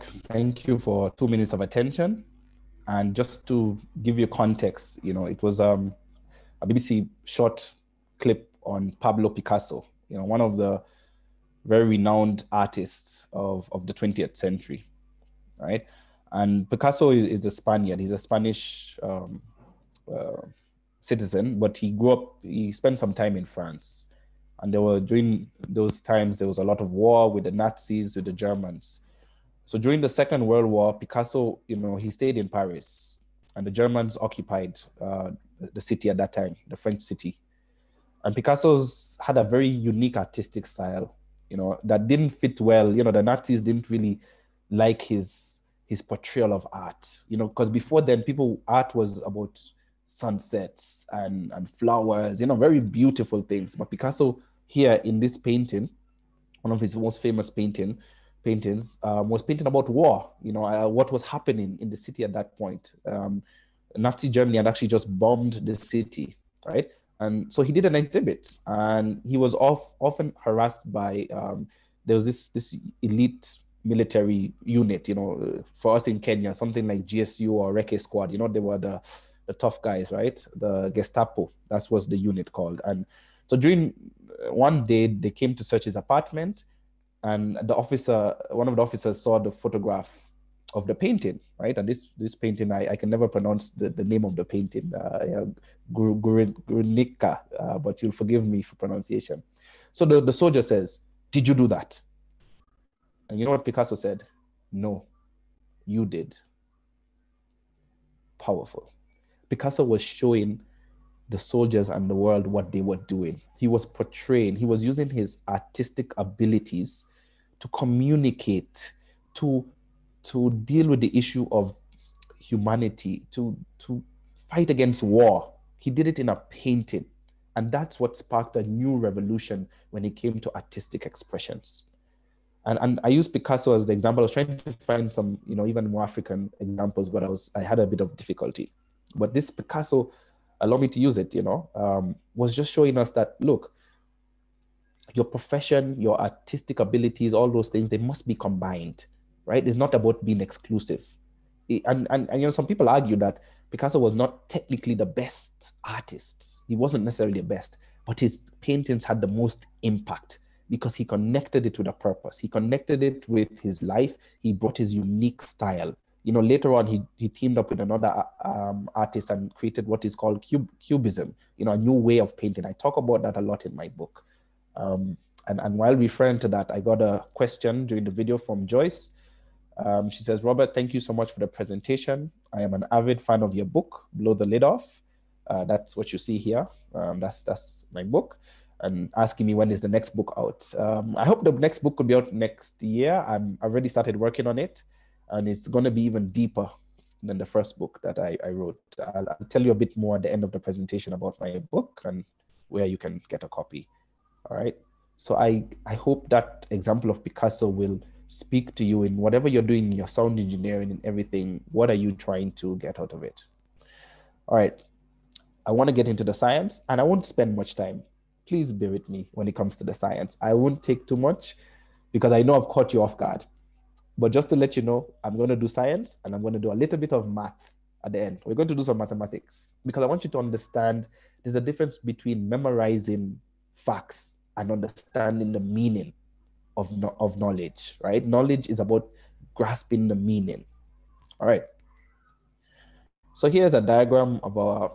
Thank you for two minutes of attention. And just to give you context, you know, it was um, a BBC short clip on Pablo Picasso, you know, one of the very renowned artists of, of the 20th century, right? And Picasso is, is a Spaniard. He's a Spanish um, uh, citizen, but he grew up, he spent some time in France. And there were, during those times, there was a lot of war with the Nazis, with the Germans. So during the Second World War, Picasso, you know, he stayed in Paris and the Germans occupied uh, the city at that time, the French city. And Picasso's had a very unique artistic style, you know, that didn't fit well. You know, the Nazis didn't really like his his portrayal of art, you know, because before then, people art was about sunsets and and flowers, you know, very beautiful things. But Picasso here in this painting, one of his most famous painting, paintings, um, was painting about war. You know, uh, what was happening in the city at that point. Um, Nazi Germany had actually just bombed the city, right? And so he did an exhibit, and he was off, often harassed by. Um, there was this this elite military unit, you know, for us in Kenya, something like GSU or Recce Squad. You know, they were the the tough guys, right? The Gestapo. That was the unit called. And so during uh, one day, they came to search his apartment, and the officer, one of the officers, saw the photograph of the painting, right? And this this painting, I, I can never pronounce the, the name of the painting, uh, uh, but you'll forgive me for pronunciation. So the, the soldier says, Did you do that? And you know what Picasso said? No, you did. Powerful. Picasso was showing the soldiers and the world what they were doing. He was portraying, he was using his artistic abilities to communicate, to to deal with the issue of humanity, to, to fight against war. He did it in a painting. And that's what sparked a new revolution when it came to artistic expressions. And, and I use Picasso as the example. I was trying to find some, you know, even more African examples, but I was I had a bit of difficulty. But this Picasso, allow me to use it, you know, um, was just showing us that look, your profession, your artistic abilities, all those things, they must be combined right? It's not about being exclusive. And, and, and you know, some people argue that Picasso was not technically the best artist. He wasn't necessarily the best, but his paintings had the most impact because he connected it with a purpose. He connected it with his life. He brought his unique style. You know, later on, he, he teamed up with another um, artist and created what is called cub, cubism, you know, a new way of painting. I talk about that a lot in my book. Um, and, and while referring to that, I got a question during the video from Joyce. Um, she says, Robert, thank you so much for the presentation. I am an avid fan of your book, Blow the Lid Off. Uh, that's what you see here. Um, that's that's my book. And asking me when is the next book out. Um, I hope the next book could be out next year. I'm I've already started working on it, and it's going to be even deeper than the first book that I, I wrote. I'll, I'll tell you a bit more at the end of the presentation about my book and where you can get a copy. All right. So I I hope that example of Picasso will speak to you in whatever you're doing, your sound engineering and everything. What are you trying to get out of it? All right. I want to get into the science and I won't spend much time. Please bear with me when it comes to the science. I won't take too much because I know I've caught you off guard. But just to let you know, I'm going to do science and I'm going to do a little bit of math at the end. We're going to do some mathematics because I want you to understand there's a difference between memorizing facts and understanding the meaning of, of knowledge, right? Knowledge is about grasping the meaning. All right. So here's a diagram of our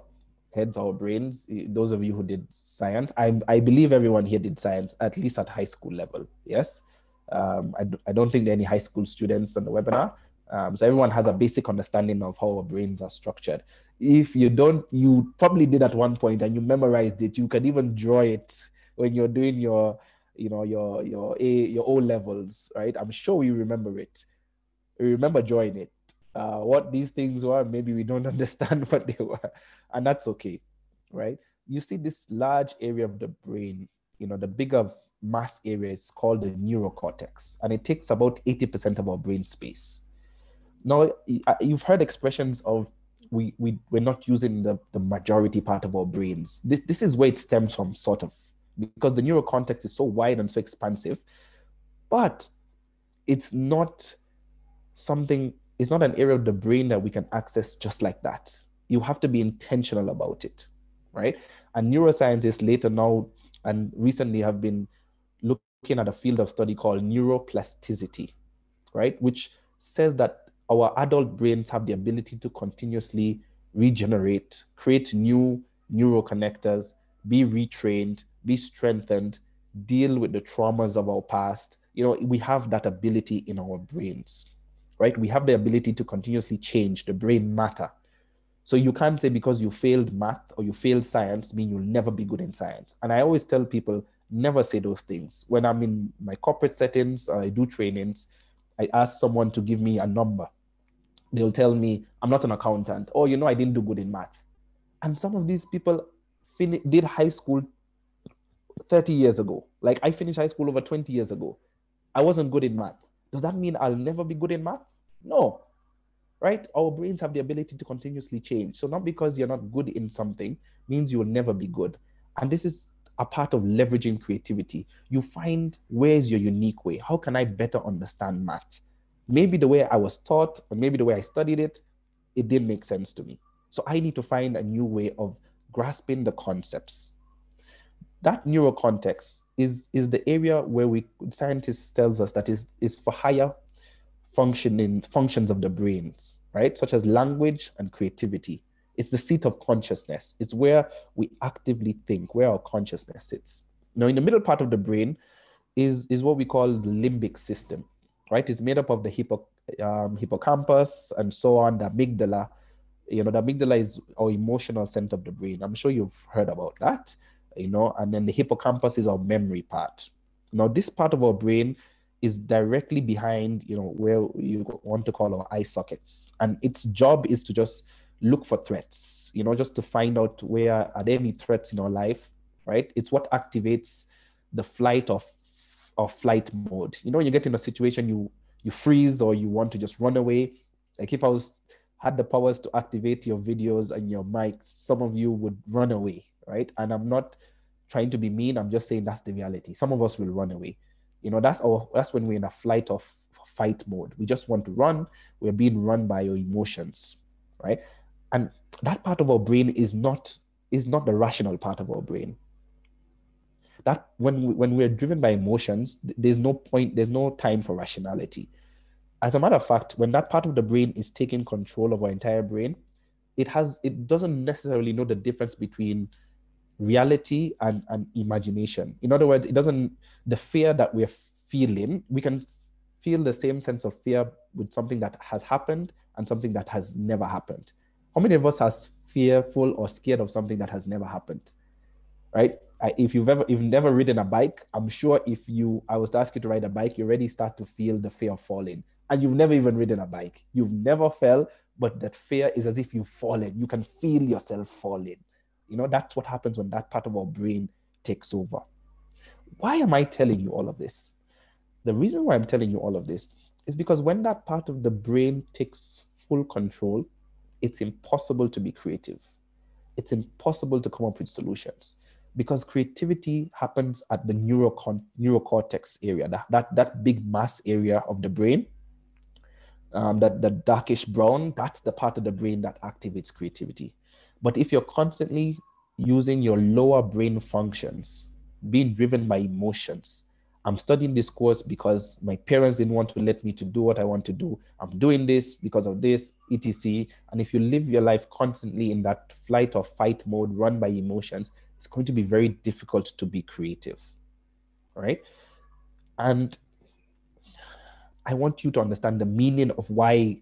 heads, our brains. Those of you who did science, I, I believe everyone here did science, at least at high school level. Yes. Um, I, I don't think there are any high school students on the webinar. Um, so everyone has a basic understanding of how our brains are structured. If you don't, you probably did at one point and you memorized it. You can even draw it when you're doing your you know your your a your O levels, right? I'm sure you remember it. We remember drawing it. Uh, what these things were, maybe we don't understand what they were, and that's okay, right? You see this large area of the brain, you know, the bigger mass area is called the neurocortex, and it takes about 80% of our brain space. Now, uh, you've heard expressions of we, we, we're not using the, the majority part of our brains. This, this is where it stems from, sort of, because the neurocortex is so wide and so expansive, but it's not something, it's not an area of the brain that we can access just like that. You have to be intentional about it, right? And neuroscientists later now and recently have been looking at a field of study called neuroplasticity, right? Which says that our adult brains have the ability to continuously regenerate, create new neural connectors, be retrained, be strengthened, deal with the traumas of our past. You know, we have that ability in our brains, right? We have the ability to continuously change the brain matter. So you can't say because you failed math or you failed science, mean you'll never be good in science. And I always tell people, never say those things. When I'm in my corporate settings, I do trainings, I ask someone to give me a number. They'll tell me, I'm not an accountant. Oh, you know, I didn't do good in math. And some of these people fin- did high school 30 years ago. Like I finished high school over 20 years ago. I wasn't good in math. Does that mean I'll never be good in math? No. Right? Our brains have the ability to continuously change. So not because you're not good in something means you will never be good. And this is a part of leveraging creativity. You find where's your unique way? How can I better understand math? Maybe the way I was taught, or maybe the way I studied it, it didn't make sense to me. So I need to find a new way of grasping the concepts. That neurocortex is, is the area where we scientists tells us that is, is for higher functioning functions of the brains, right? Such as language and creativity. It's the seat of consciousness. It's where we actively think, where our consciousness sits. Now, in the middle part of the brain is, is what we call the limbic system, right? It's made up of the hippo, um, hippocampus and so on, the amygdala, you know the amygdala is our emotional center of the brain. I'm sure you've heard about that you know and then the hippocampus is our memory part. Now this part of our brain is directly behind you know where you want to call our eye sockets. And its job is to just look for threats you know just to find out where are there any threats in our life right? It's what activates the flight of or flight mode you know you get in a situation you you freeze or you want to just run away like if i was had the powers to activate your videos and your mics, some of you would run away, right? And I'm not trying to be mean. I'm just saying that's the reality. Some of us will run away. You know, that's our that's when we're in a flight of fight mode. We just want to run. We're being run by your emotions, right? And that part of our brain is not is not the rational part of our brain. That when we, when we're driven by emotions, there's no point. There's no time for rationality as a matter of fact, when that part of the brain is taking control of our entire brain, it has it doesn't necessarily know the difference between reality and, and imagination. In other words, it doesn't the fear that we're feeling, we can feel the same sense of fear with something that has happened and something that has never happened. How many of us are fearful or scared of something that has never happened? Right? If you've ever if you've never ridden a bike, I'm sure if you I was to ask you to ride a bike, you already start to feel the fear of falling and you've never even ridden a bike. You've never fell, but that fear is as if you've fallen. You can feel yourself falling. You know, that's what happens when that part of our brain takes over. Why am I telling you all of this? The reason why I'm telling you all of this is because when that part of the brain takes full control, it's impossible to be creative. It's impossible to come up with solutions because creativity happens at the neurocon- neurocortex area, that, that, that big mass area of the brain um, that the darkish brown, that's the part of the brain that activates creativity. But if you're constantly using your lower brain functions, being driven by emotions, I'm studying this course because my parents didn't want to let me to do what I want to do. I'm doing this because of this, etc. And if you live your life constantly in that flight or fight mode run by emotions, it's going to be very difficult to be creative. Right? And I want you to understand the meaning of why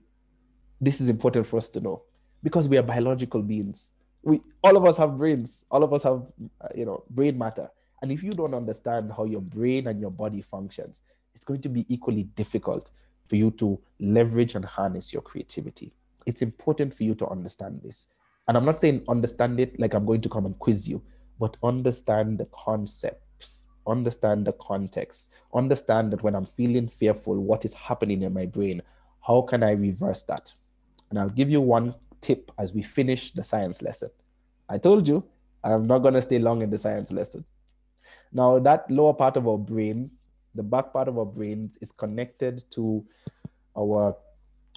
this is important for us to know because we are biological beings. We all of us have brains. All of us have uh, you know brain matter. And if you don't understand how your brain and your body functions, it's going to be equally difficult for you to leverage and harness your creativity. It's important for you to understand this. And I'm not saying understand it like I'm going to come and quiz you, but understand the concepts understand the context, understand that when I'm feeling fearful, what is happening in my brain? How can I reverse that? And I'll give you one tip as we finish the science lesson. I told you I'm not going to stay long in the science lesson. Now, that lower part of our brain, the back part of our brain, is connected to our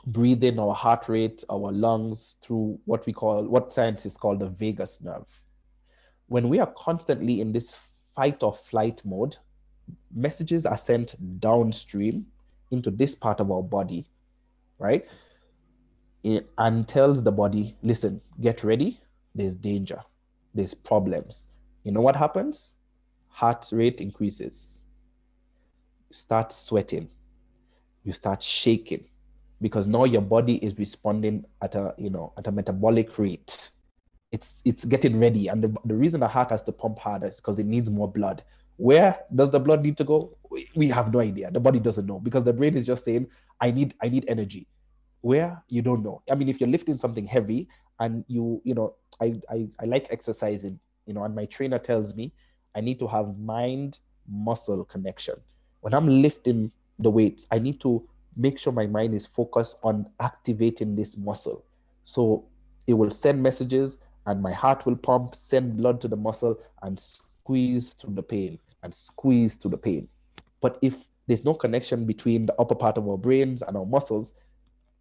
breathing, our heart rate, our lungs through what we call, what scientists call the vagus nerve. When we are constantly in this fight or flight mode, messages are sent downstream into this part of our body, right? And tells the body, listen, get ready, there's danger, there's problems. You know what happens? Heart rate increases. You start sweating. You start shaking because now your body is responding at a you know at a metabolic rate it's it's getting ready. And the, the reason the heart has to pump harder is because it needs more blood. Where does the blood need to go? We have no idea. The body doesn't know because the brain is just saying i need i need energy. Where? You don't know. I mean if you're lifting something heavy and you you know i i, I like exercising you know and my trainer tells me i need to have mind muscle connection. When i'm lifting the weights i need to make sure my mind is focused on activating this muscle. So it will send messages and my heart will pump, send blood to the muscle and squeeze through the pain and squeeze through the pain. But if there's no connection between the upper part of our brains and our muscles,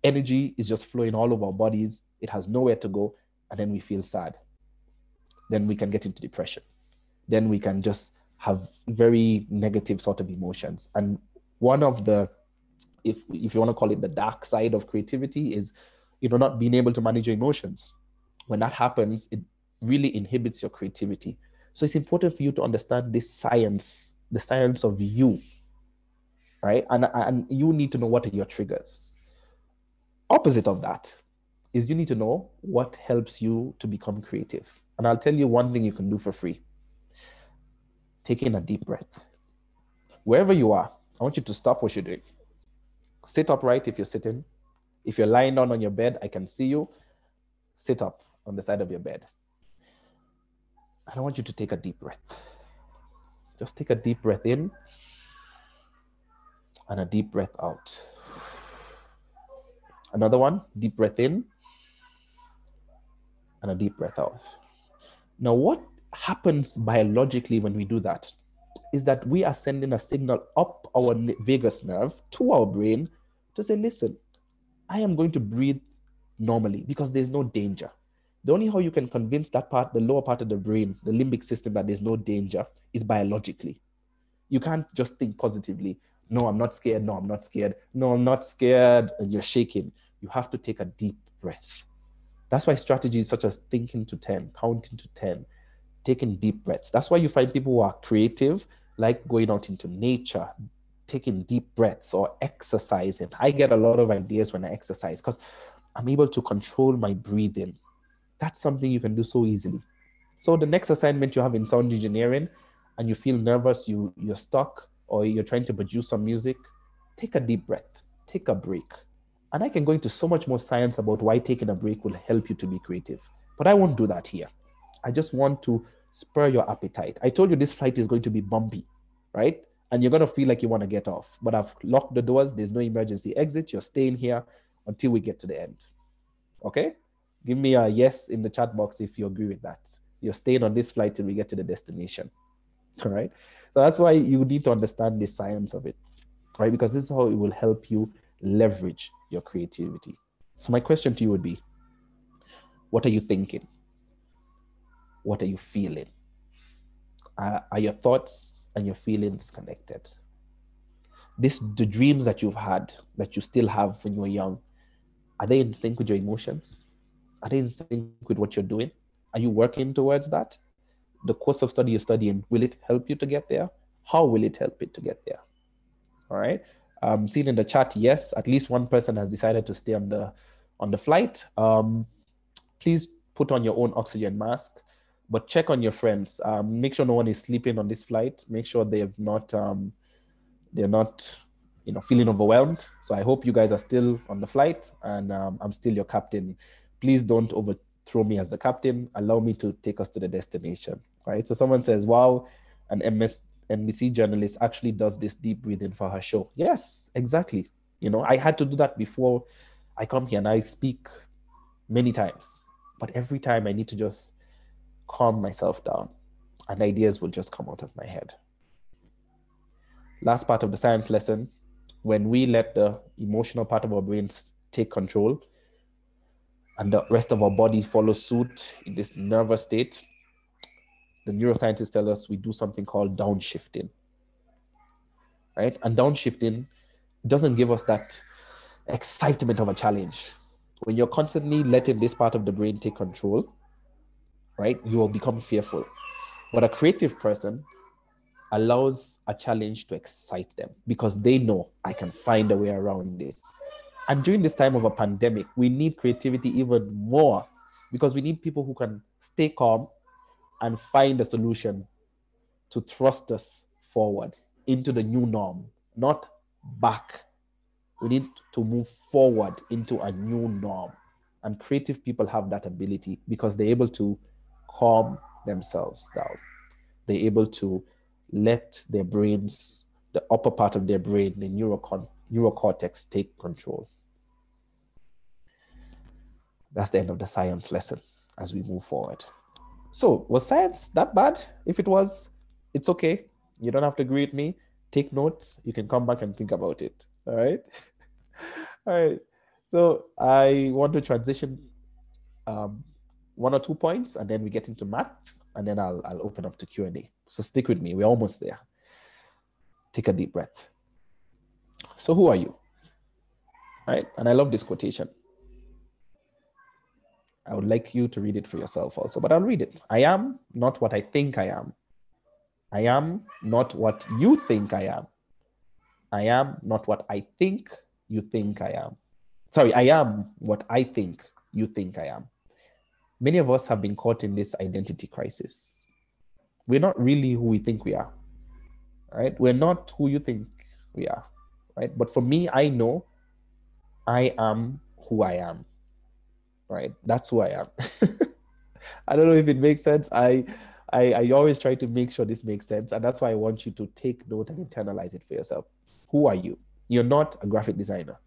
energy is just flowing all over our bodies. It has nowhere to go. And then we feel sad. Then we can get into depression. Then we can just have very negative sort of emotions. And one of the if if you want to call it the dark side of creativity is you know not being able to manage your emotions when that happens it really inhibits your creativity. So it's important for you to understand this science the science of you right? And and you need to know what are your triggers. Opposite of that is you need to know what helps you to become creative. And i'll tell you one thing you can do for free. Taking a deep breath. Wherever you are i want you to stop what you're doing. Sit upright if you're sitting. If you're lying down on your bed, I can see you. Sit up on the side of your bed. I don't want you to take a deep breath. Just take a deep breath in and a deep breath out. Another one, deep breath in and a deep breath out. Now, what happens biologically when we do that is that we are sending a signal up our vagus nerve to our brain to say, listen, I am going to breathe normally because there's no danger. The only how you can convince that part, the lower part of the brain, the limbic system, that there's no danger is biologically. You can't just think positively. No, I'm not scared. No, I'm not scared. No, I'm not scared. And you're shaking. You have to take a deep breath. That's why strategies such as thinking to 10, counting to 10, taking deep breaths. That's why you find people who are creative, like going out into nature, taking deep breaths or exercising. I get a lot of ideas when I exercise because I'm able to control my breathing. That's something you can do so easily. So the next assignment you have in sound engineering and you feel nervous, you you're stuck, or you're trying to produce some music, take a deep breath, take a break. And I can go into so much more science about why taking a break will help you to be creative. But I won't do that here. I just want to spur your appetite. I told you this flight is going to be bumpy, right? and you're going to feel like you want to get off. But I've locked the doors. There's no emergency exit. You're staying here until we get to the end. Okay? Give me a yes in the chat box if you agree with that. You're staying on this flight till we get to the destination. All right? So that's why you need to understand the science of it, right? Because this is how it will help you leverage your creativity. So, my question to you would be what are you thinking? What are you feeling? are, your thoughts and your feelings connected? This the dreams that you've had that you still have when you were young, are they in sync with your emotions? Are they in sync with what you're doing? Are you working towards that? The course of study you're studying, will it help you to get there? How will it help you to get there? All right. Um, seen in the chat, yes, at least one person has decided to stay on the on the flight. Um, please put on your own oxygen mask but check on your friends. Um, make sure no one is sleeping on this flight. Make sure they have not um, they're not you know feeling overwhelmed. So I hope you guys are still on the flight, and um, I'm still your captain. Please don't overthrow me as the captain. Allow me to take us to the destination. Right. So someone says, "Wow, an MS NBC journalist actually does this deep breathing for her show." Yes, exactly. You know, I had to do that before I come here, and I speak many times. But every time I need to just calm myself down, and ideas will just come out of my head. Last part of the science lesson when we let the emotional part of our brains take control and the rest of our body follows suit in this nervous state, the neuroscientists tell us we do something called downshifting. Right? And downshifting doesn't give us that excitement of a challenge. When you're constantly letting this part of the brain take control, right, you will become fearful. But a creative person allows a challenge to excite them because they know I can find a way around this. And during this time of a pandemic, we need creativity even more because we need people who can stay calm and find a solution to thrust us forward into the new norm, not back. We need to move forward into a new norm. And creative people have that ability because they're able to calm themselves down. They're able to let their brains, the upper part of their brain, the neurocon- neurocortex, take control. That's the end of the science lesson as we move forward. So, was science that bad? If it was, it's okay. You don't have to agree with me. Take notes. You can come back and think about it. All right. All right. So, I want to transition um, one or two points, and then we get into math, and then I'll I'll open up to Q and A. So stick with me. We're almost there. Take a deep breath. So, who are you? Right? And I love this quotation. I would like you to read it for yourself also, but I'll read it. I am not what I think I am. I am not what you think I am. I am not what I think you think I am. Sorry, I am what I think you think I am. Many of us have been caught in this identity crisis. We're not really who we think we are, right? We're not who you think we are, right? But for me, I know I am who I am right? That's who I am. I don't know if it makes sense. I, I I always try to make sure this makes sense, and that's why I want you to take note and internalize it for yourself. Who are you? You're not a graphic designer,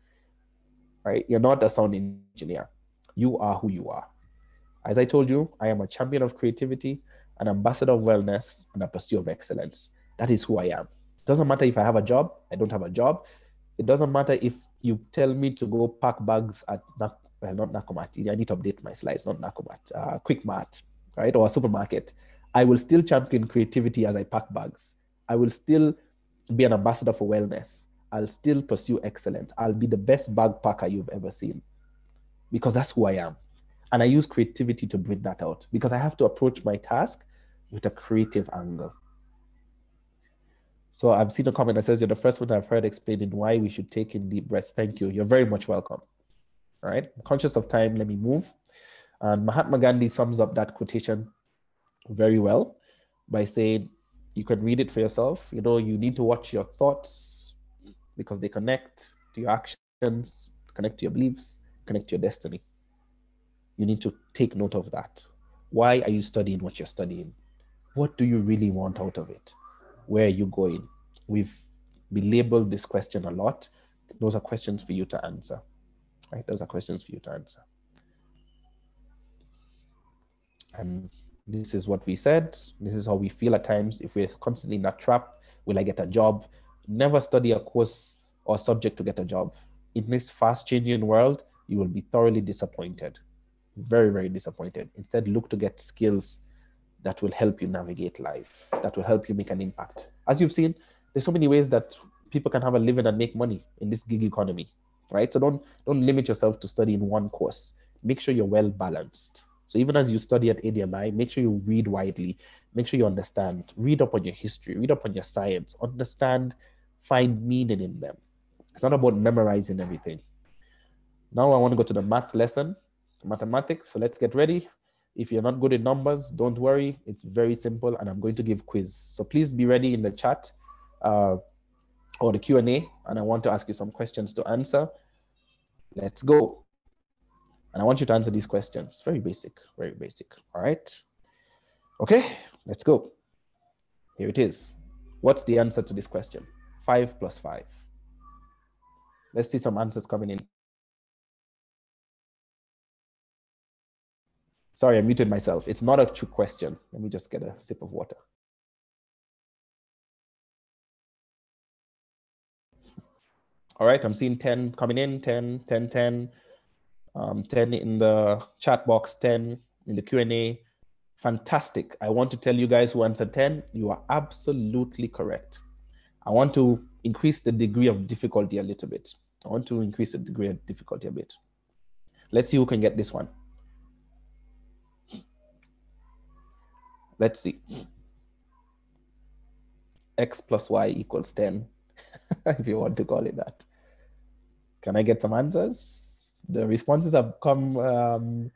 right? You're not a sound engineer. You are who you are. As I told you, I am a champion of creativity, an ambassador of wellness, and a pursuit of excellence. That is who I am. It doesn't matter if I have a job, I don't have a job. It doesn't matter if you tell me to go pack bags at well, not Nakumatt. I need to update my slides, not Nakumatt. Uh, Quickmart, right, or a supermarket. I will still champion creativity as I pack bags. I will still be an ambassador for wellness. I'll still pursue excellence. I'll be the best bag packer you've ever seen because that's who I am. And I use creativity to bring that out because I have to approach my task with a creative angle. So I've seen a comment that says, You're the first one I've heard explaining why we should take in deep breaths. Thank you. You're very much welcome right? I'm conscious of time, let me move. And Mahatma Gandhi sums up that quotation very well by saying, you can read it for yourself. You know, you need to watch your thoughts because they connect to your actions, connect to your beliefs, connect to your destiny. You need to take note of that. Why are you studying what you're studying? What do you really want out of it? Where are you going? We've belabeled this question a lot. Those are questions for you to answer. Right? Those are questions for you to answer. And this is what we said. This is how we feel at times. If we're constantly in that trap, will I get a job? Never study a course or subject to get a job. In this fast changing world, you will be thoroughly disappointed. Very, very disappointed. Instead, look to get skills that will help you navigate life, that will help you make an impact. As you've seen, there's so many ways that people can have a living and make money in this gig economy right? So don't don't limit yourself to study in one course. Make sure you're well balanced. So even as you study at ADMI, make sure you read widely. Make sure you understand. Read up on your history. Read up on your science. Understand. Find meaning in them. It's not about memorizing everything. Now I want to go to the math lesson, mathematics. So let's get ready. If you're not good in numbers, don't worry. It's very simple, and I'm going to give quiz. So please be ready in the chat. Uh, or the Q&A and I want to ask you some questions to answer. Let's go. And I want you to answer these questions. Very basic, very basic. All right. Okay, let's go. Here it is. What's the answer to this question? Five plus five. Let's see some answers coming in. Sorry, I muted myself. It's not a true question. Let me just get a sip of water. All right, I'm seeing 10 coming in, 10, 10, 10, um, 10 in the chat box, 10 in the Q&A. Fantastic. I want to tell you guys who answered 10, you are absolutely correct. I want to increase the degree of difficulty a little bit. I want to increase the degree of difficulty a bit. Let's see who can get this one. Let's see. X plus Y equals 10, if you want to call it that. Can I get some answers? The responses have come um,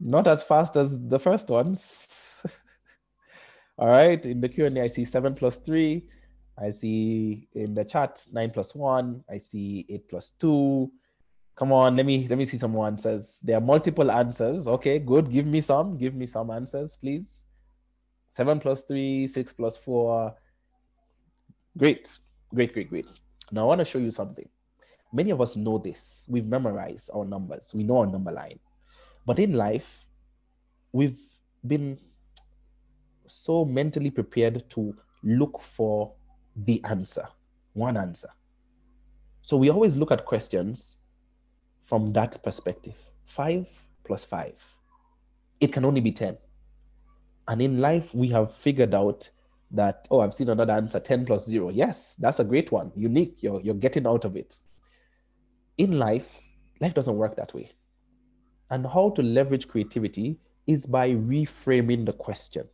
not as fast as the first ones. All right, in the Q&A, I see 7 plus 3. I see in the chat 9 plus 1. I see 8 plus 2. Come on, let me let me see some answers. There are multiple answers. Okay, good. Give me some. Give me some answers, please. 7 plus 3, 6 plus 4. Great, great, great, great. Now I want to show you something. Many of us know this. We've memorized our numbers. We know our number line. But in life, we've been so mentally prepared to look for the answer, one answer. So we always look at questions from that perspective. Five plus five. It can only be 10. And in life, we have figured out that, oh, I've seen another answer 10 plus zero. Yes, that's a great one. Unique. You're, you're getting out of it. In life, life doesn't work that way. And how to leverage creativity is by reframing the question.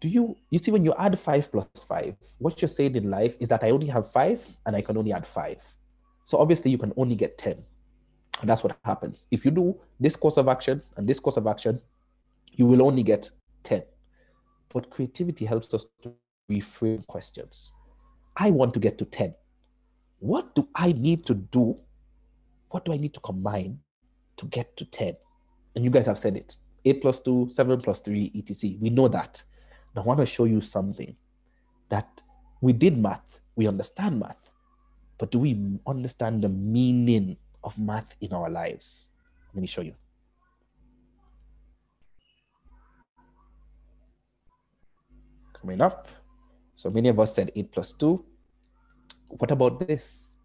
Do you, you see, when you add five plus five, what you're saying in life is that I only have five and I can only add five. So obviously you can only get 10. And that's what happens. If you do this course of action and this course of action, you will only get 10. But creativity helps us to reframe questions. I want to get to 10. What do I need to do? What do I need to combine to get to 10? And you guys have said it 8 plus 2, 7 plus 3, etc. We know that. Now, I want to show you something that we did math, we understand math, but do we understand the meaning of math in our lives? Let me show you. Coming up. So many of us said 8 plus 2. What about this?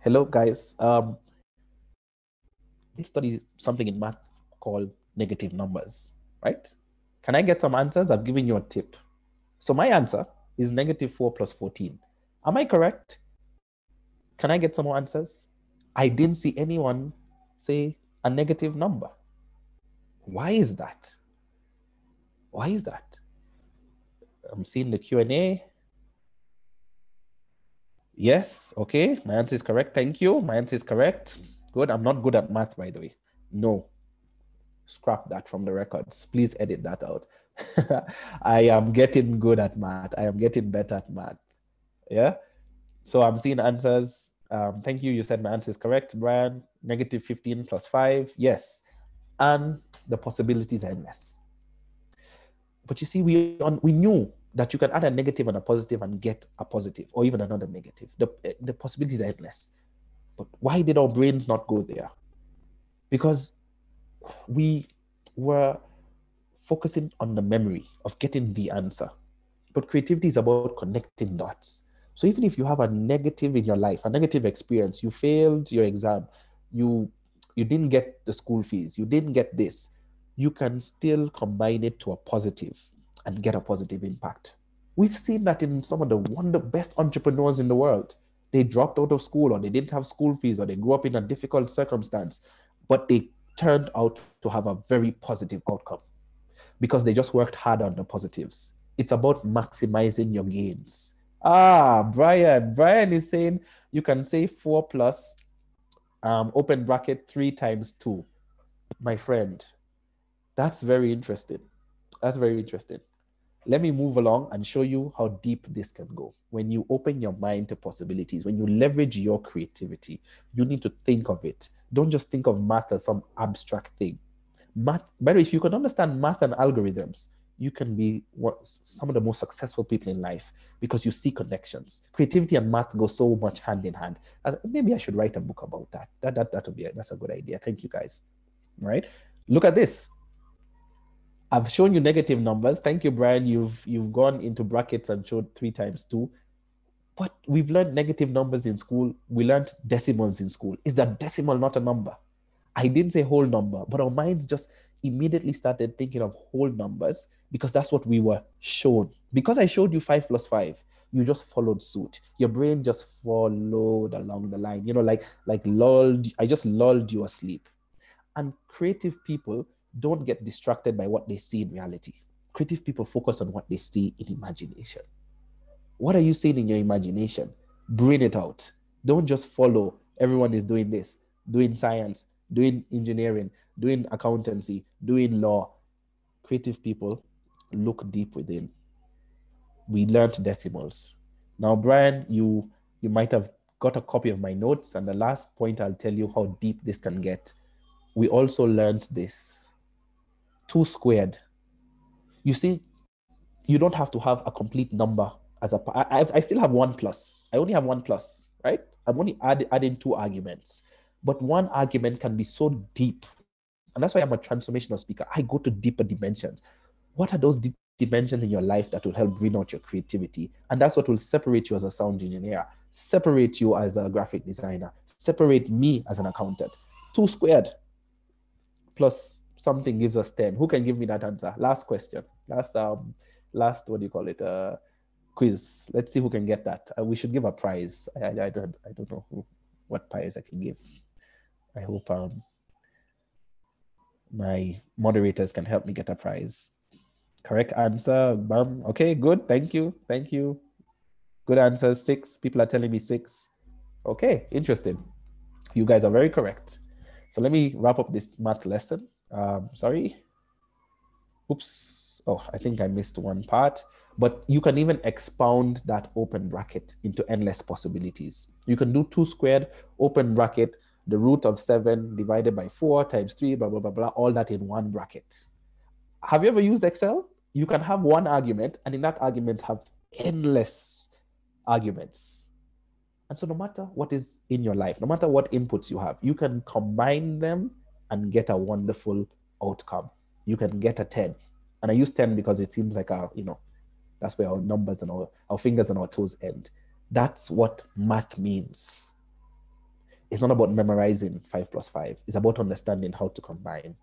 Hello, guys. Um, study something in math called negative numbers, right? Can I get some answers? I've given you a tip. So my answer is negative 4 plus 14. Am I correct? Can I get some more answers? I didn't see anyone say a negative number. Why is that? Why is that? I'm seeing the Q&A. Yes, okay, my answer is correct. Thank you. My answer is correct. Good. I'm not good at math, by the way. No. Scrap that from the records. Please edit that out. I am getting good at math. I am getting better at math. Yeah. So I'm seeing answers. Um, thank you. You said my answer is correct, Brian. Negative 15 plus 5. Yes. And the possibilities are endless. But you see, we, on, we knew that you can add a negative and a positive and get a positive or even another negative. The, eh, the possibilities are endless. But why did our brains not go there? Because we were focusing on the memory of getting the answer. But creativity is about connecting dots. So even if you have a negative in your life, a negative experience, you failed your exam, you you didn't get the school fees, you didn't get this, you can still combine it to a positive and get a positive impact. We've seen that in some of the best entrepreneurs in the world. They dropped out of school or they didn't have school fees or they grew up in a difficult circumstance, but they turned out to have a very positive outcome because they just worked hard on the positives. It's about maximizing your gains. Ah, Brian. Brian is saying you can say four plus um, open bracket three times two. My friend, that's very interesting. That's very interesting. Let me move along and show you how deep this can go. When you open your mind to possibilities, when you leverage your creativity, you need to think of it. Don't just think of math as some abstract thing. Math, but if you can understand math and algorithms, you can be what, some of the most successful people in life because you see connections. Creativity and math go so much hand in hand. Maybe I should write a book about that. That that that would be a, that's a good idea. Thank you guys. Right? Look at this. I've shown you negative numbers. Thank you, Brian. You've you've gone into brackets and showed three times two. But we've learned negative numbers in school. We learned decimals in school. Is that decimal not a number? I didn't say whole number, but our minds just immediately started thinking of whole numbers because that's what we were shown. Because I showed you five plus five, you just followed suit. Your brain just followed along the line. You know, like like lulled. I just lulled you asleep. And creative people don't get distracted by what they see in reality. Creative people focus on what they see in imagination. What are you seeing in your imagination? Bring it out. Don't just follow everyone is doing this, doing science, doing engineering, doing accountancy, doing law. Creative people look deep within. We learned decimals. Now, Brian, you you might have got a copy of my notes, and the last point I'll tell you how deep this can get. We also learned this. Two squared. You see, you don't have to have a complete number as a. I, I still have one plus. I only have one plus, right? I'm only add, adding two arguments, but one argument can be so deep and that's why I'm a transformational speaker. I go to deeper dimensions. What are those deep dimensions in your life that will help bring out your creativity? And that's what will separate you as a sound engineer, separate you as a graphic designer, separate me as an accountant. Two squared plus something gives us 10. Who can give me that answer? Last question. Last um last what do you call it? Uh quiz. Let's see who can get that. Uh, we should give a prize. I, I, I don't I don't know who what prize I can give. I hope um my moderators can help me get a prize. Correct answer, bum. Okay, good. Thank you. Thank you. Good answer. Six. People are telling me six. Okay, interesting. You guys are very correct. So let me wrap up this math lesson. Um, sorry. Oops. Oh, I think I missed one part. But you can even expound that open bracket into endless possibilities. You can do two squared open bracket the root of seven divided by four times three, blah, blah, blah, blah, all that in one bracket. Have you ever used Excel? You can have one argument, and in that argument, have endless arguments. And so, no matter what is in your life, no matter what inputs you have, you can combine them and get a wonderful outcome. You can get a 10. And I use 10 because it seems like our, you know, that's where our numbers and our, our fingers and our toes end. That's what math means it's not about memorizing five plus five. It's about understanding how to combine.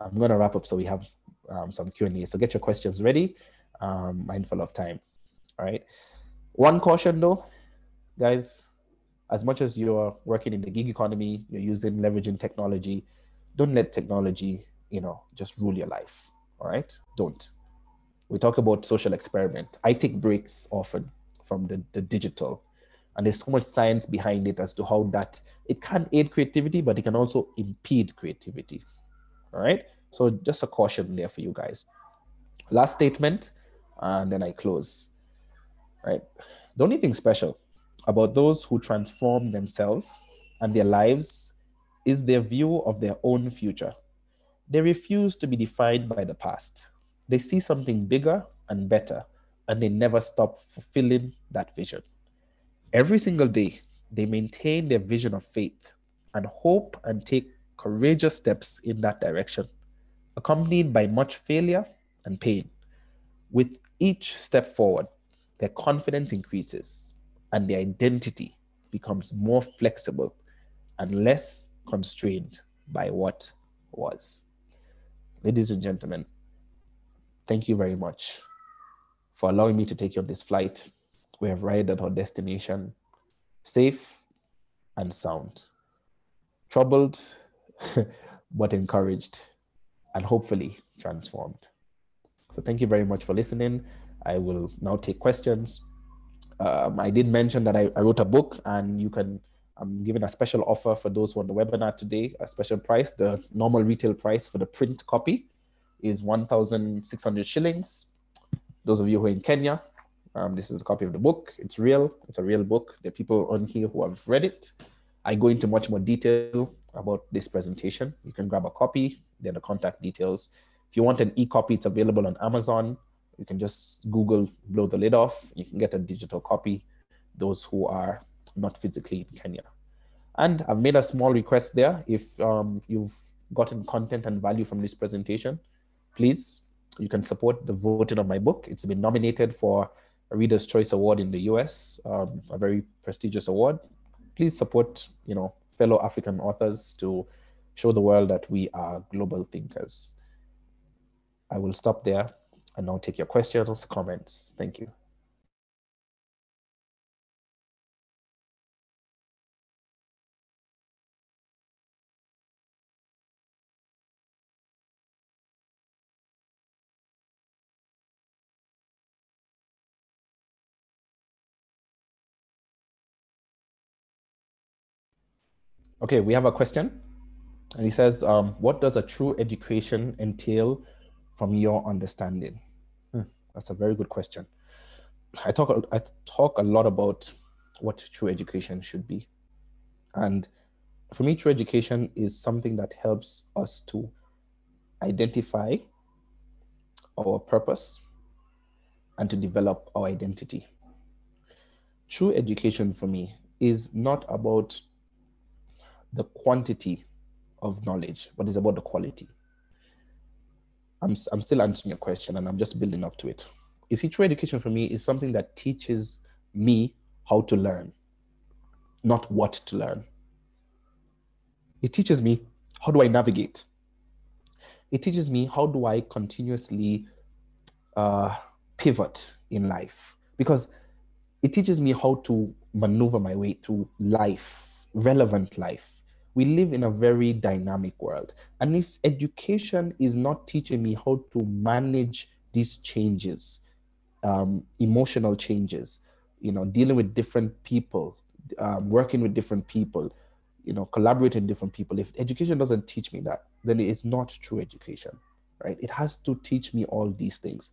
I'm going to wrap up so we have um, some Q&A. So get your questions ready, um, mindful of time. All right. One caution though, guys, as much as you're working in the gig economy, you're using leveraging technology, don't let technology, you know, just rule your life. All right. Don't. We talk about social experiment. I take breaks often from the, the digital and there's so much science behind it as to how that it can aid creativity but it can also impede creativity all right so just a caution there for you guys last statement and then i close right the only thing special about those who transform themselves and their lives is their view of their own future. They refuse to be defined by the past. They see something bigger and better and they never stop fulfilling that vision. Every single day, they maintain their vision of faith and hope and take courageous steps in that direction, accompanied by much failure and pain. With each step forward, their confidence increases and their identity becomes more flexible and less constrained by what was. Ladies and gentlemen, thank you very much for allowing me to take you on this flight we have arrived at our destination safe and sound, troubled but encouraged, and hopefully transformed. So, thank you very much for listening. I will now take questions. Um, I did mention that I, I, wrote a book, and you can. I'm giving a special offer for those who are on the webinar today. A special price. The normal retail price for the print copy is 1,600 shillings. Those of you who are in Kenya, um, this is a copy of the book. It's real. It's a real book. There are people on here who have read it. I go into much more detail about this presentation. You can grab a copy. There are the contact details. If you want an e-copy, it's available on Amazon. You can just Google blow the lid off. You can get a digital copy. Those who are not physically in Kenya. And I've made a small request there. If um, you've gotten content and value from this presentation, please, you can support the voting of my book. It's been nominated for a Reader's Choice Award in the US, um, a very prestigious award. Please support, you know, fellow African authors to show the world that we are global thinkers. I will stop there and now take your questions, comments. Thank you. Okay, we have a question. And he says, um, What does a true education entail from your understanding? Hmm, that's a very good question. I talk, I talk a lot about what true education should be. And for me, true education is something that helps us to identify our purpose and to develop our identity. True education for me is not about the quantity of knowledge, but it's about the quality. I'm, I'm still answering your question and I'm just building up to it. You see, true education for me is something that teaches me how to learn, not what to learn. It teaches me how do I navigate. It teaches me how do I continuously uh, pivot in life because it teaches me how to maneuver my way through life, relevant life we live in a very dynamic world. And if education is not teaching me how to manage these changes, um, emotional changes, you know, dealing with different people, um, working with different people, you know, collaborating with different people, if education doesn't teach me that, then it is not true education, right? It has to teach me all these things.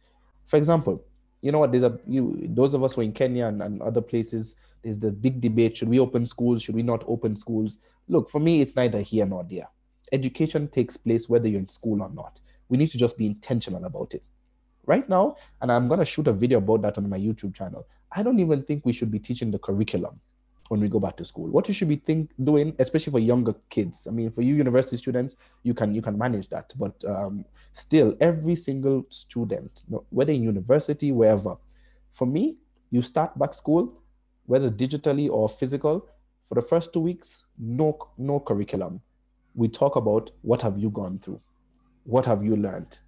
For example, you know what? There's a you those of us who are in Kenya and, and other places. There's the big debate: should we open schools? Should we not open schools? Look, for me, it's neither here nor there. Education takes place whether you're in school or not. We need to just be intentional about it. Right now, and I'm gonna shoot a video about that on my YouTube channel. I don't even think we should be teaching the curriculum when we go back to school. What you should be think doing, especially for younger kids. I mean, for you university students, you can you can manage that, but um, still, every single student, whether in university, wherever, for me, you start back school, whether digitally or physical. For the first two weeks, no no curriculum. We talk about what have you gone through, what have you learned,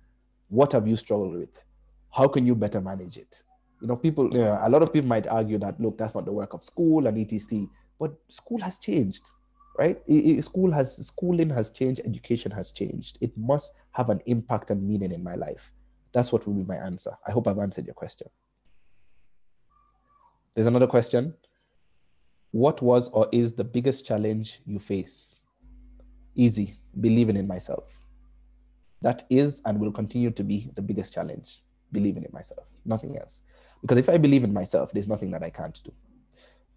what have you struggled with, how can you better manage it you know, people, yeah, a lot of people might argue that, look, that's not the work of school and etc. But school has changed, right? It, it, school has, schooling has changed, education has changed. It must have an impact and meaning in my life. That's what will be my answer. I hope I've answered your question. There's another question. What was or is the biggest challenge you face? Easy, believing in myself. That is and will continue to be the biggest challenge, believing in myself, nothing else. Because if I believe in myself, there's nothing that I can't do.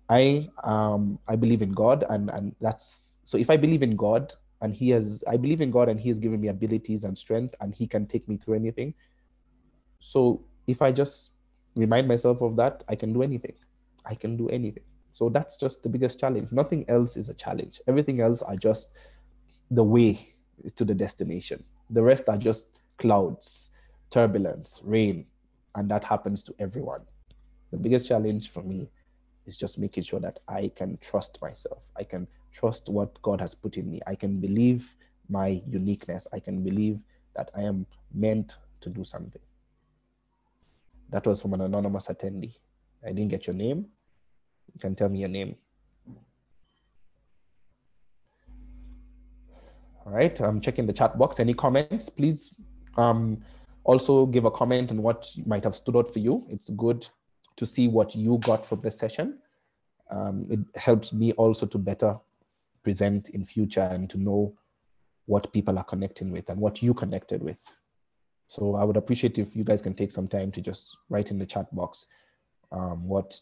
I um I believe in God and and that's so if I believe in God and he has I believe in God and he has given me abilities and strength and he can take me through anything. So if I just remind myself of that, I can do anything. I can do anything. So that's just the biggest challenge. Nothing else is a challenge. Everything else are just the way to the destination. The rest are just clouds, turbulence, rain, and that happens to everyone. The biggest challenge for me is just making sure that I can trust myself. I can trust what God has put in me. I can believe my uniqueness. I can believe that I am meant to do something. That was from an anonymous attendee. I didn't get your name. You can tell me your name. All right, I'm checking the chat box. Any comments, please um, also, give a comment on what might have stood out for you. It's good to see what you got from the session. Um, it helps me also to better present in future and to know what people are connecting with and what you connected with. So I would appreciate if you guys can take some time to just write in the chat box um, what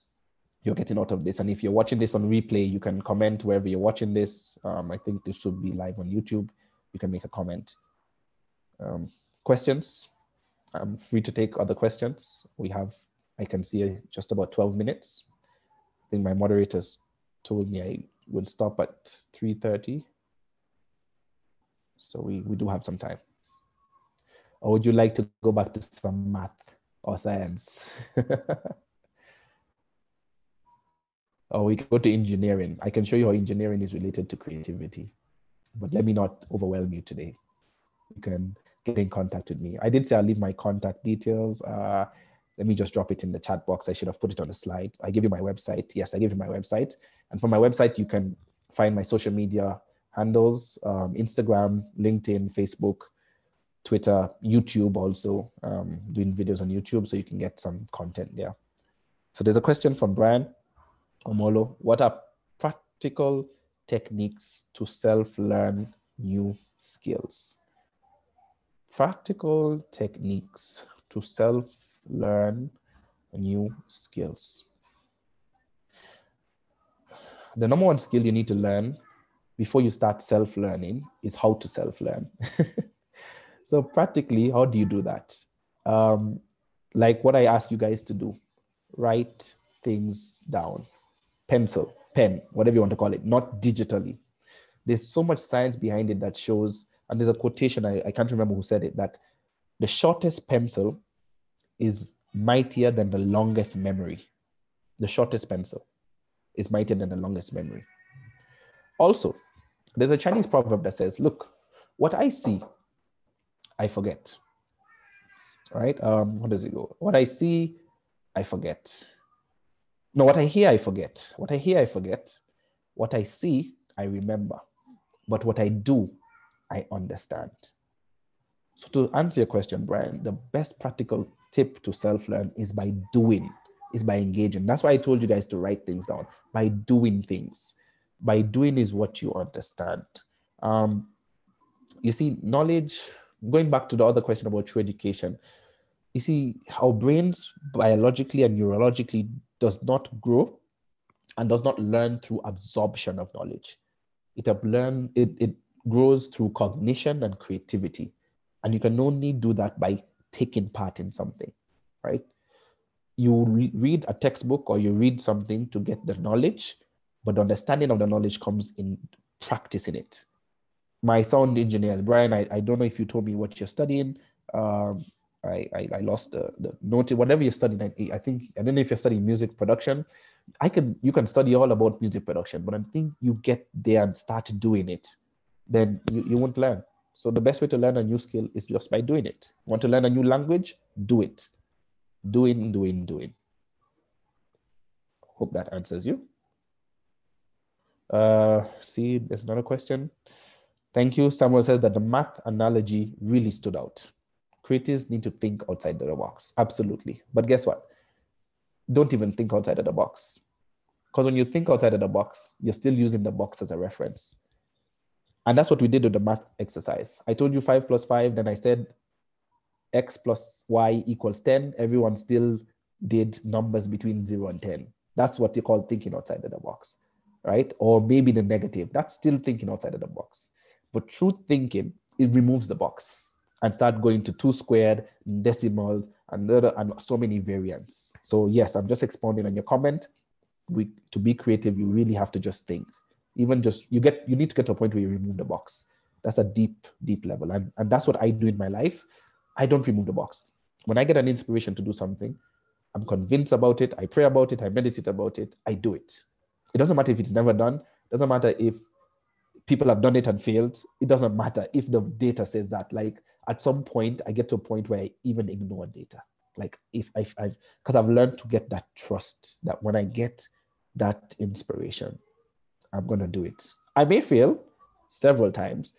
you're getting out of this. And if you're watching this on replay, you can comment wherever you're watching this. Um, I think this should be live on YouTube. You can make a comment. Um, questions? I'm free to take other questions. We have, I can see just about 12 minutes. I think my moderators told me I would stop at 3.30. So we, we do have some time. Or would you like to go back to some math or science? or we go to engineering. I can show you how engineering is related to creativity. But let me not overwhelm you today. You can get in contact with me. I did say I'll leave my contact details. Uh, let me just drop it in the chat box. I should have put it on the slide. I give you my website. Yes, I give you my website. And from my website, you can find my social media handles um, Instagram, LinkedIn, Facebook, Twitter, YouTube, also um, doing videos on YouTube. So you can get some content there. So there's a question from Brian Omolo. What are practical techniques to self learn new skills? Practical techniques to self learn new skills. The number one skill you need to learn before you start self learning is how to self learn. so, practically, how do you do that? Um, like what I ask you guys to do write things down, pencil, pen, whatever you want to call it, not digitally. There's so much science behind it that shows, and there's a quotation, I, I can't remember who said it, that the shortest pencil is mightier than the longest memory. The shortest pencil is mightier than the longest memory. Also, there's a Chinese proverb that says, Look, what I see, I forget. All right. Um, what does it go? What I see, I forget. No, what I hear, I forget. What I hear, I forget. What I see, I remember. But what I do, I understand. So, to answer your question, Brian, the best practical tip to self learn is by doing, is by engaging. That's why I told you guys to write things down by doing things. By doing is what you understand. Um, you see, knowledge, going back to the other question about true education, you see, our brains biologically and neurologically does not grow and does not learn through absorption of knowledge. It, learn, it, it grows through cognition and creativity. And you can only do that by taking part in something, right? You re- read a textbook or you read something to get the knowledge, but the understanding of the knowledge comes in practicing it. My sound engineer, Brian, I, I don't know if you told me what you're studying. Um, I, I, I, lost the, the note, whatever you're studying. I, I think, I don't know if you're studying music production. I can, you can study all about music production, but I think you get there and start doing it, then you, you won't learn. So the best way to learn a new skill is just by doing it. Want to learn a new language? Do it. Doing, doing, doing. Hope that answers you. Uh, see, there's another question. Thank you. Someone says that the math analogy really stood out. Creatives need to think outside the box. Absolutely. But guess what? Don't even think outside of the box. Because when you think outside of the box, you're still using the box as a reference. And that's what we did with the math exercise. I told you five plus five, then I said x plus y equals 10. Everyone still did numbers between zero and 10. That's what you call thinking outside of the box, right? Or maybe the negative. That's still thinking outside of the box. But true thinking, it removes the box and start going to two squared, decimals, and, and so many variants. So yes, I'm just expounding on your comment. We, to be creative, you really have to just think. Even just you get you need to get to a point where you remove the box. That's a deep deep level. And, and that's what i do in my life. I don't remove the box. When i get an inspiration to do something i'm convinced about it. I pray about it. I meditate about it. I do it. It doesn't matter if it's never done. It doesn't matter if people have done it and failed it doesn't matter if the data says that like at some point i get to a point where i even ignore data like if I've, I've because I've learned to get that trust that when I get that inspiration, I'm going to do it. I may fail several times.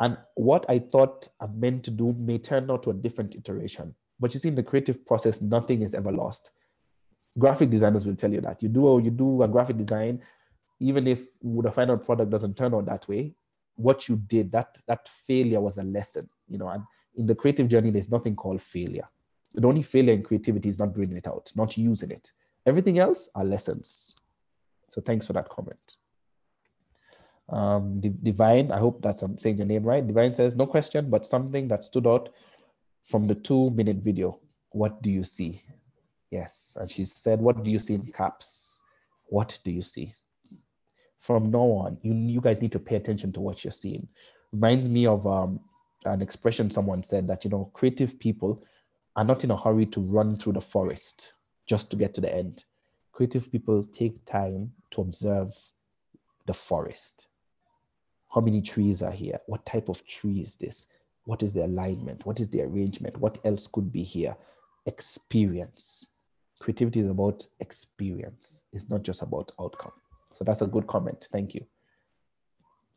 And what I thought I meant to do may turn out to a different iteration. But you see, in the creative process, nothing is ever lost. Graphic designers will tell you that. You do you do a graphic design, even if the final product doesn't turn out that way, what you did, that that failure was a lesson, you know. And in the creative journey, there's nothing called failure. The only failure in creativity is not bringing it out, not using it. Everything else are lessons. So thanks for that comment. Um, Divine, I hope that's I'm saying your name right. Divine says, no question, but something that stood out from the two minute video. What do you see? Yes. And she said, what do you see in caps? What do you see? From now on, you, you guys need to pay attention to what you're seeing. Reminds me of um, an expression someone said that, you know, creative people are not in a hurry to run through the forest just to get to the end creative people take time to observe the forest. How many trees are here? What type of tree is this? What is the alignment? What is the arrangement? What else could be here? Experience. Creativity is about experience. It's not just about outcome. So that's a good comment. Thank you.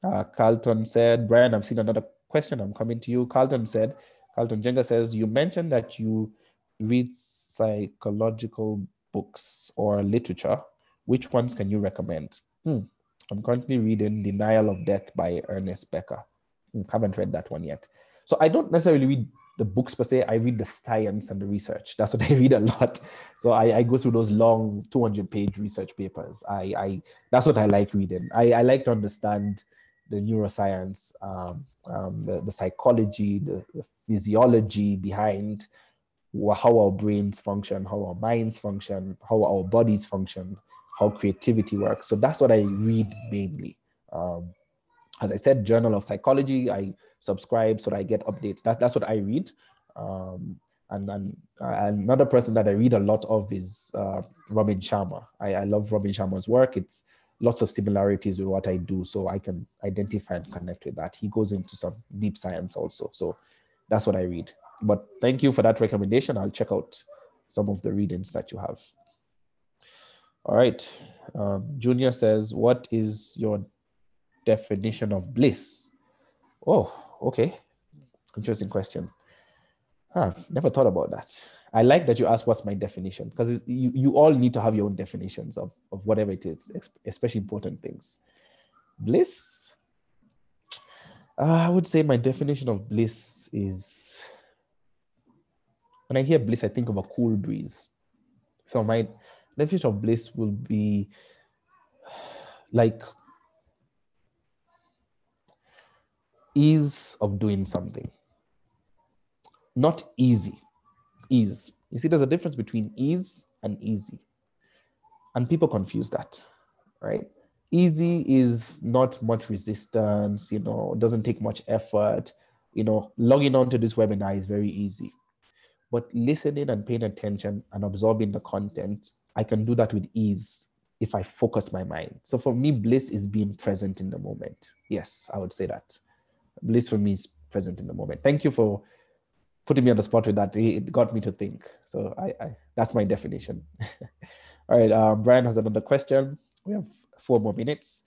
Uh, Carlton said, Brian, I've seen another question. I'm coming to you. Carlton said, Carlton Jenga says, you mentioned that you read psychological books or literature. Which ones can you recommend? Hmm. I'm currently reading Denial of Death by Ernest Becker. Hmm, haven't read that one yet. So I don't necessarily read the books per se. I read the science and the research. That's what I read a lot. So I, I go through those long 200 page research papers. I, I that's what I like reading. I, I like to understand the neuroscience, um, um, the, the, psychology, the, the, physiology behind how our brains function, how our minds function, how our bodies function, how creativity works. So that's what I read mainly. Um, as I said, Journal of Psychology, I subscribe so that I get updates. That, that's what I read. Um, and, and uh, another person that I read a lot of is uh, Robin Sharma. I, I love Robin Sharma's work. It's lots of similarities with what I do, so I can identify and connect with that. He goes into some deep science also. So that's what I read. But thank you for that recommendation. I'll check out some of the readings that you have. All right. Um, Junior says, What is your definition of bliss? Oh, okay. Interesting question. Huh, never thought about that. I like that you asked what's my definition because you, you all need to have your own definitions of, of whatever it is, especially important things. Bliss, uh, I would say my definition of bliss is when I hear bliss, I think of a cool breeze. So my definition of bliss will be like ease of doing something. Not easy, ease. You see, there's a difference between ease and easy. And people confuse that, right? Easy is not much resistance, you know, doesn't take much effort. You know, logging on to this webinar is very easy. But listening and paying attention and absorbing the content, I can do that with ease if I focus my mind. So for me, bliss is being present in the moment. Yes, I would say that. Bliss for me is present in the moment. Thank you for putting me on the spot with that. It got me to think. So I, I that's my definition. All right, um, Brian has another question. We have four more minutes.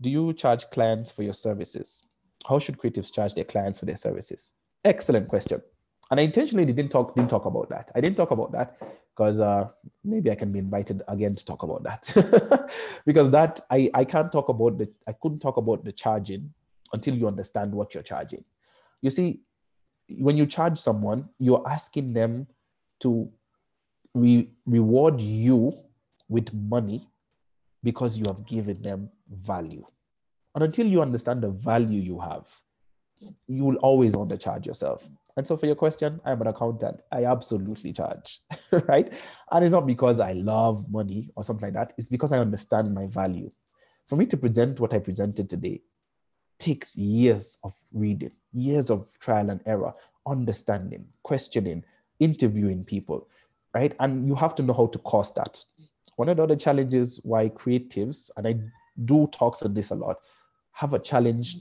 Do you charge clients for your services? How should creatives charge their clients for their services? Excellent question and I intentionally didn't talk didn't talk about that. I didn't talk about that because uh, maybe I can be invited again to talk about that because that I I can't talk about the I couldn't talk about the charging until you understand what you're charging. You see, when you charge someone, you're asking them to re- reward you with money because you have given them value. And until you understand the value you have, you will always undercharge yourself. And so for your question, I'm an accountant. I absolutely charge, right? And it's not because I love money or something like that. It's because I understand my value. For me to present what I presented today takes years of reading, years of trial and error, understanding, questioning, interviewing people, right? And you have to know how to cost that. One of the other challenges why creatives, and I do talks on this a lot, have a challenge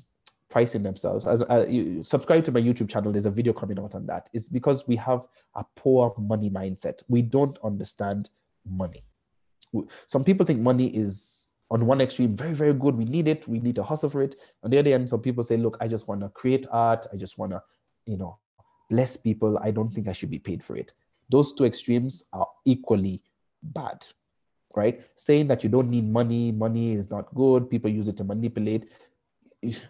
pricing themselves. As uh, you subscribe to my YouTube channel, there's a video coming out on that. It's because we have a poor money mindset. We don't understand money. Some people think money is on one extreme very very good. We need it. We need to hustle for it. On the other end, some people say, look, I just want to create art. I just want to, you know, bless people. I don't think I should be paid for it. Those two extremes are equally bad right? Saying that you don't need money, money is not good, people use it to manipulate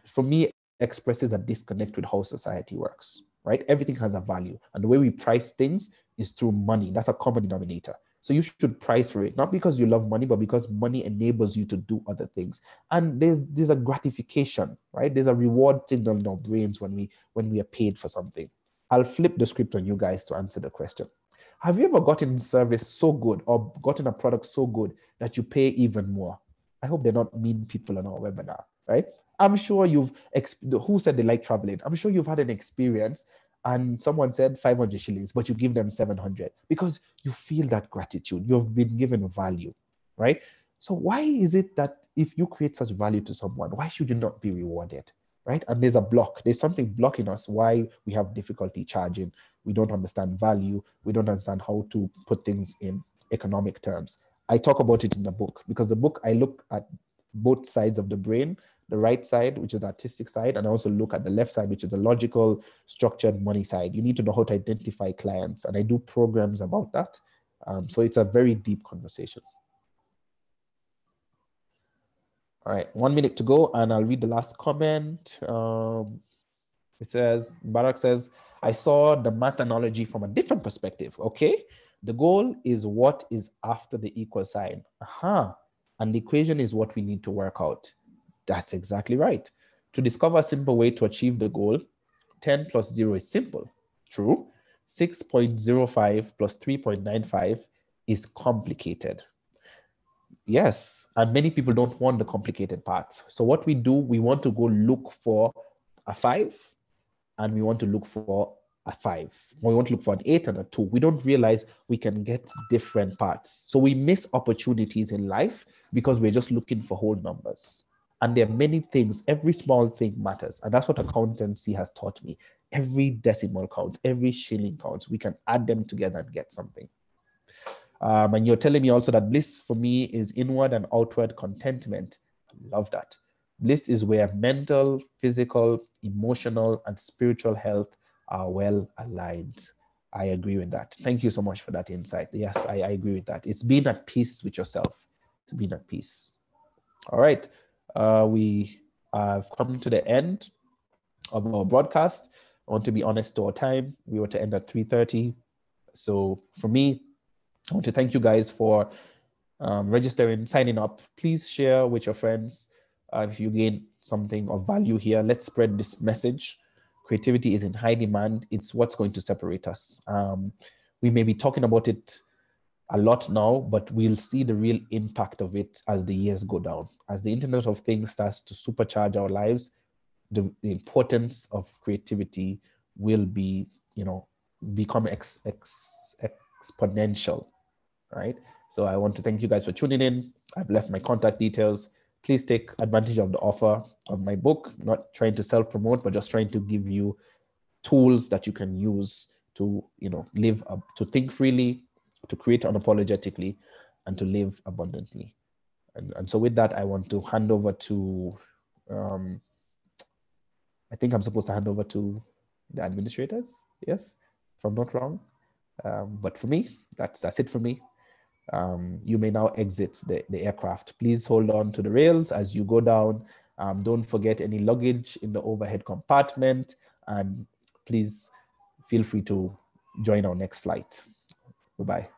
for me, expresses a disconnect with how society works, right? Everything has a value. And the way we price things is through money. That's a common denominator. So you should price for it, not because you love money, but because money enables you to do other things. And there's there's a gratification, right? There's a reward signal in our brains when we when we are paid for something. I'll flip the script on you guys to answer the question. Have you ever gotten service so good or gotten a product so good that you pay even more? I hope they're not mean people on our webinar, right? I'm sure you've, who said they like traveling? I'm sure you've had an experience and someone said 500 shillings, but you give them 700 because you feel that gratitude. You've been given value. right? So why is it that if you create such value to someone, why should you not be rewarded? Right. And there's a block. There's something blocking us why we have difficulty charging. We don't understand value. We don't understand how to put things in economic terms. I talk about it in the book because the book I look at both sides of the brain the right side, which is the artistic side, and also look at the left side, which is the logical, structured money side. You need to know how to identify clients, and I do programs about that. Um, so it's a very deep conversation. All right, one minute to go, and I'll read the last comment. Um, it says, Barak says, I saw the math analogy from a different perspective. Okay, the goal is what is after the equal sign. Aha, and the equation is what we need to work out. That's exactly right. To discover a simple way to achieve the goal, 10 plus 0 is simple. True. 6.05 plus 3.95 is complicated. Yes, and many people don't want the complicated parts. So what we do, we want to go look for a 5 and we want to look for a 5. we want to look for an 8 and a 2. We don't realize we can get different parts. So we miss opportunities in life because we're just looking for whole numbers. And there are many things, every small thing matters. And that's what accountancy has taught me. Every decimal counts, every shilling counts. We can add them together and get something. Um, and you're telling me also that bliss for me is inward and outward contentment. Love that. Bliss is where mental, physical, emotional, and spiritual health are well aligned. I agree with that. Thank you so much for that insight. Yes, I, I agree with that. It's being at peace with yourself. It's being at peace. All right uh, we have come to the end of our broadcast. I want to be honest to our time. We were to end at 3.30. So for me, I want to thank you guys for um, registering, signing up. Please share with your friends uh, if you gain something of value here. Let's spread this message. Creativity is in high demand. It's what's going to separate us. Um, we may be talking about it a lot now, but we'll see the real impact of it as the years go down. As the Internet of Things starts to supercharge our lives, the, the importance of creativity will be, you know, become ex, ex, exponential, right? So I want to thank you guys for tuning in. I've left my contact details. Please take advantage of the offer of my book. Not trying to self promote, but just trying to give you tools that you can use to, you know, live up, to think freely, to create unapologetically and to live abundantly. And, and so with that, I want to hand over to, um, I think I'm supposed to hand over to the administrators. Yes, if I'm not wrong. Um, but for me, that's, that's it for me. Um, you may now exit the, the aircraft. Please hold on to the rails as you go down. Um, don't forget any luggage in the overhead compartment and please feel free to join our next flight. Bye-bye.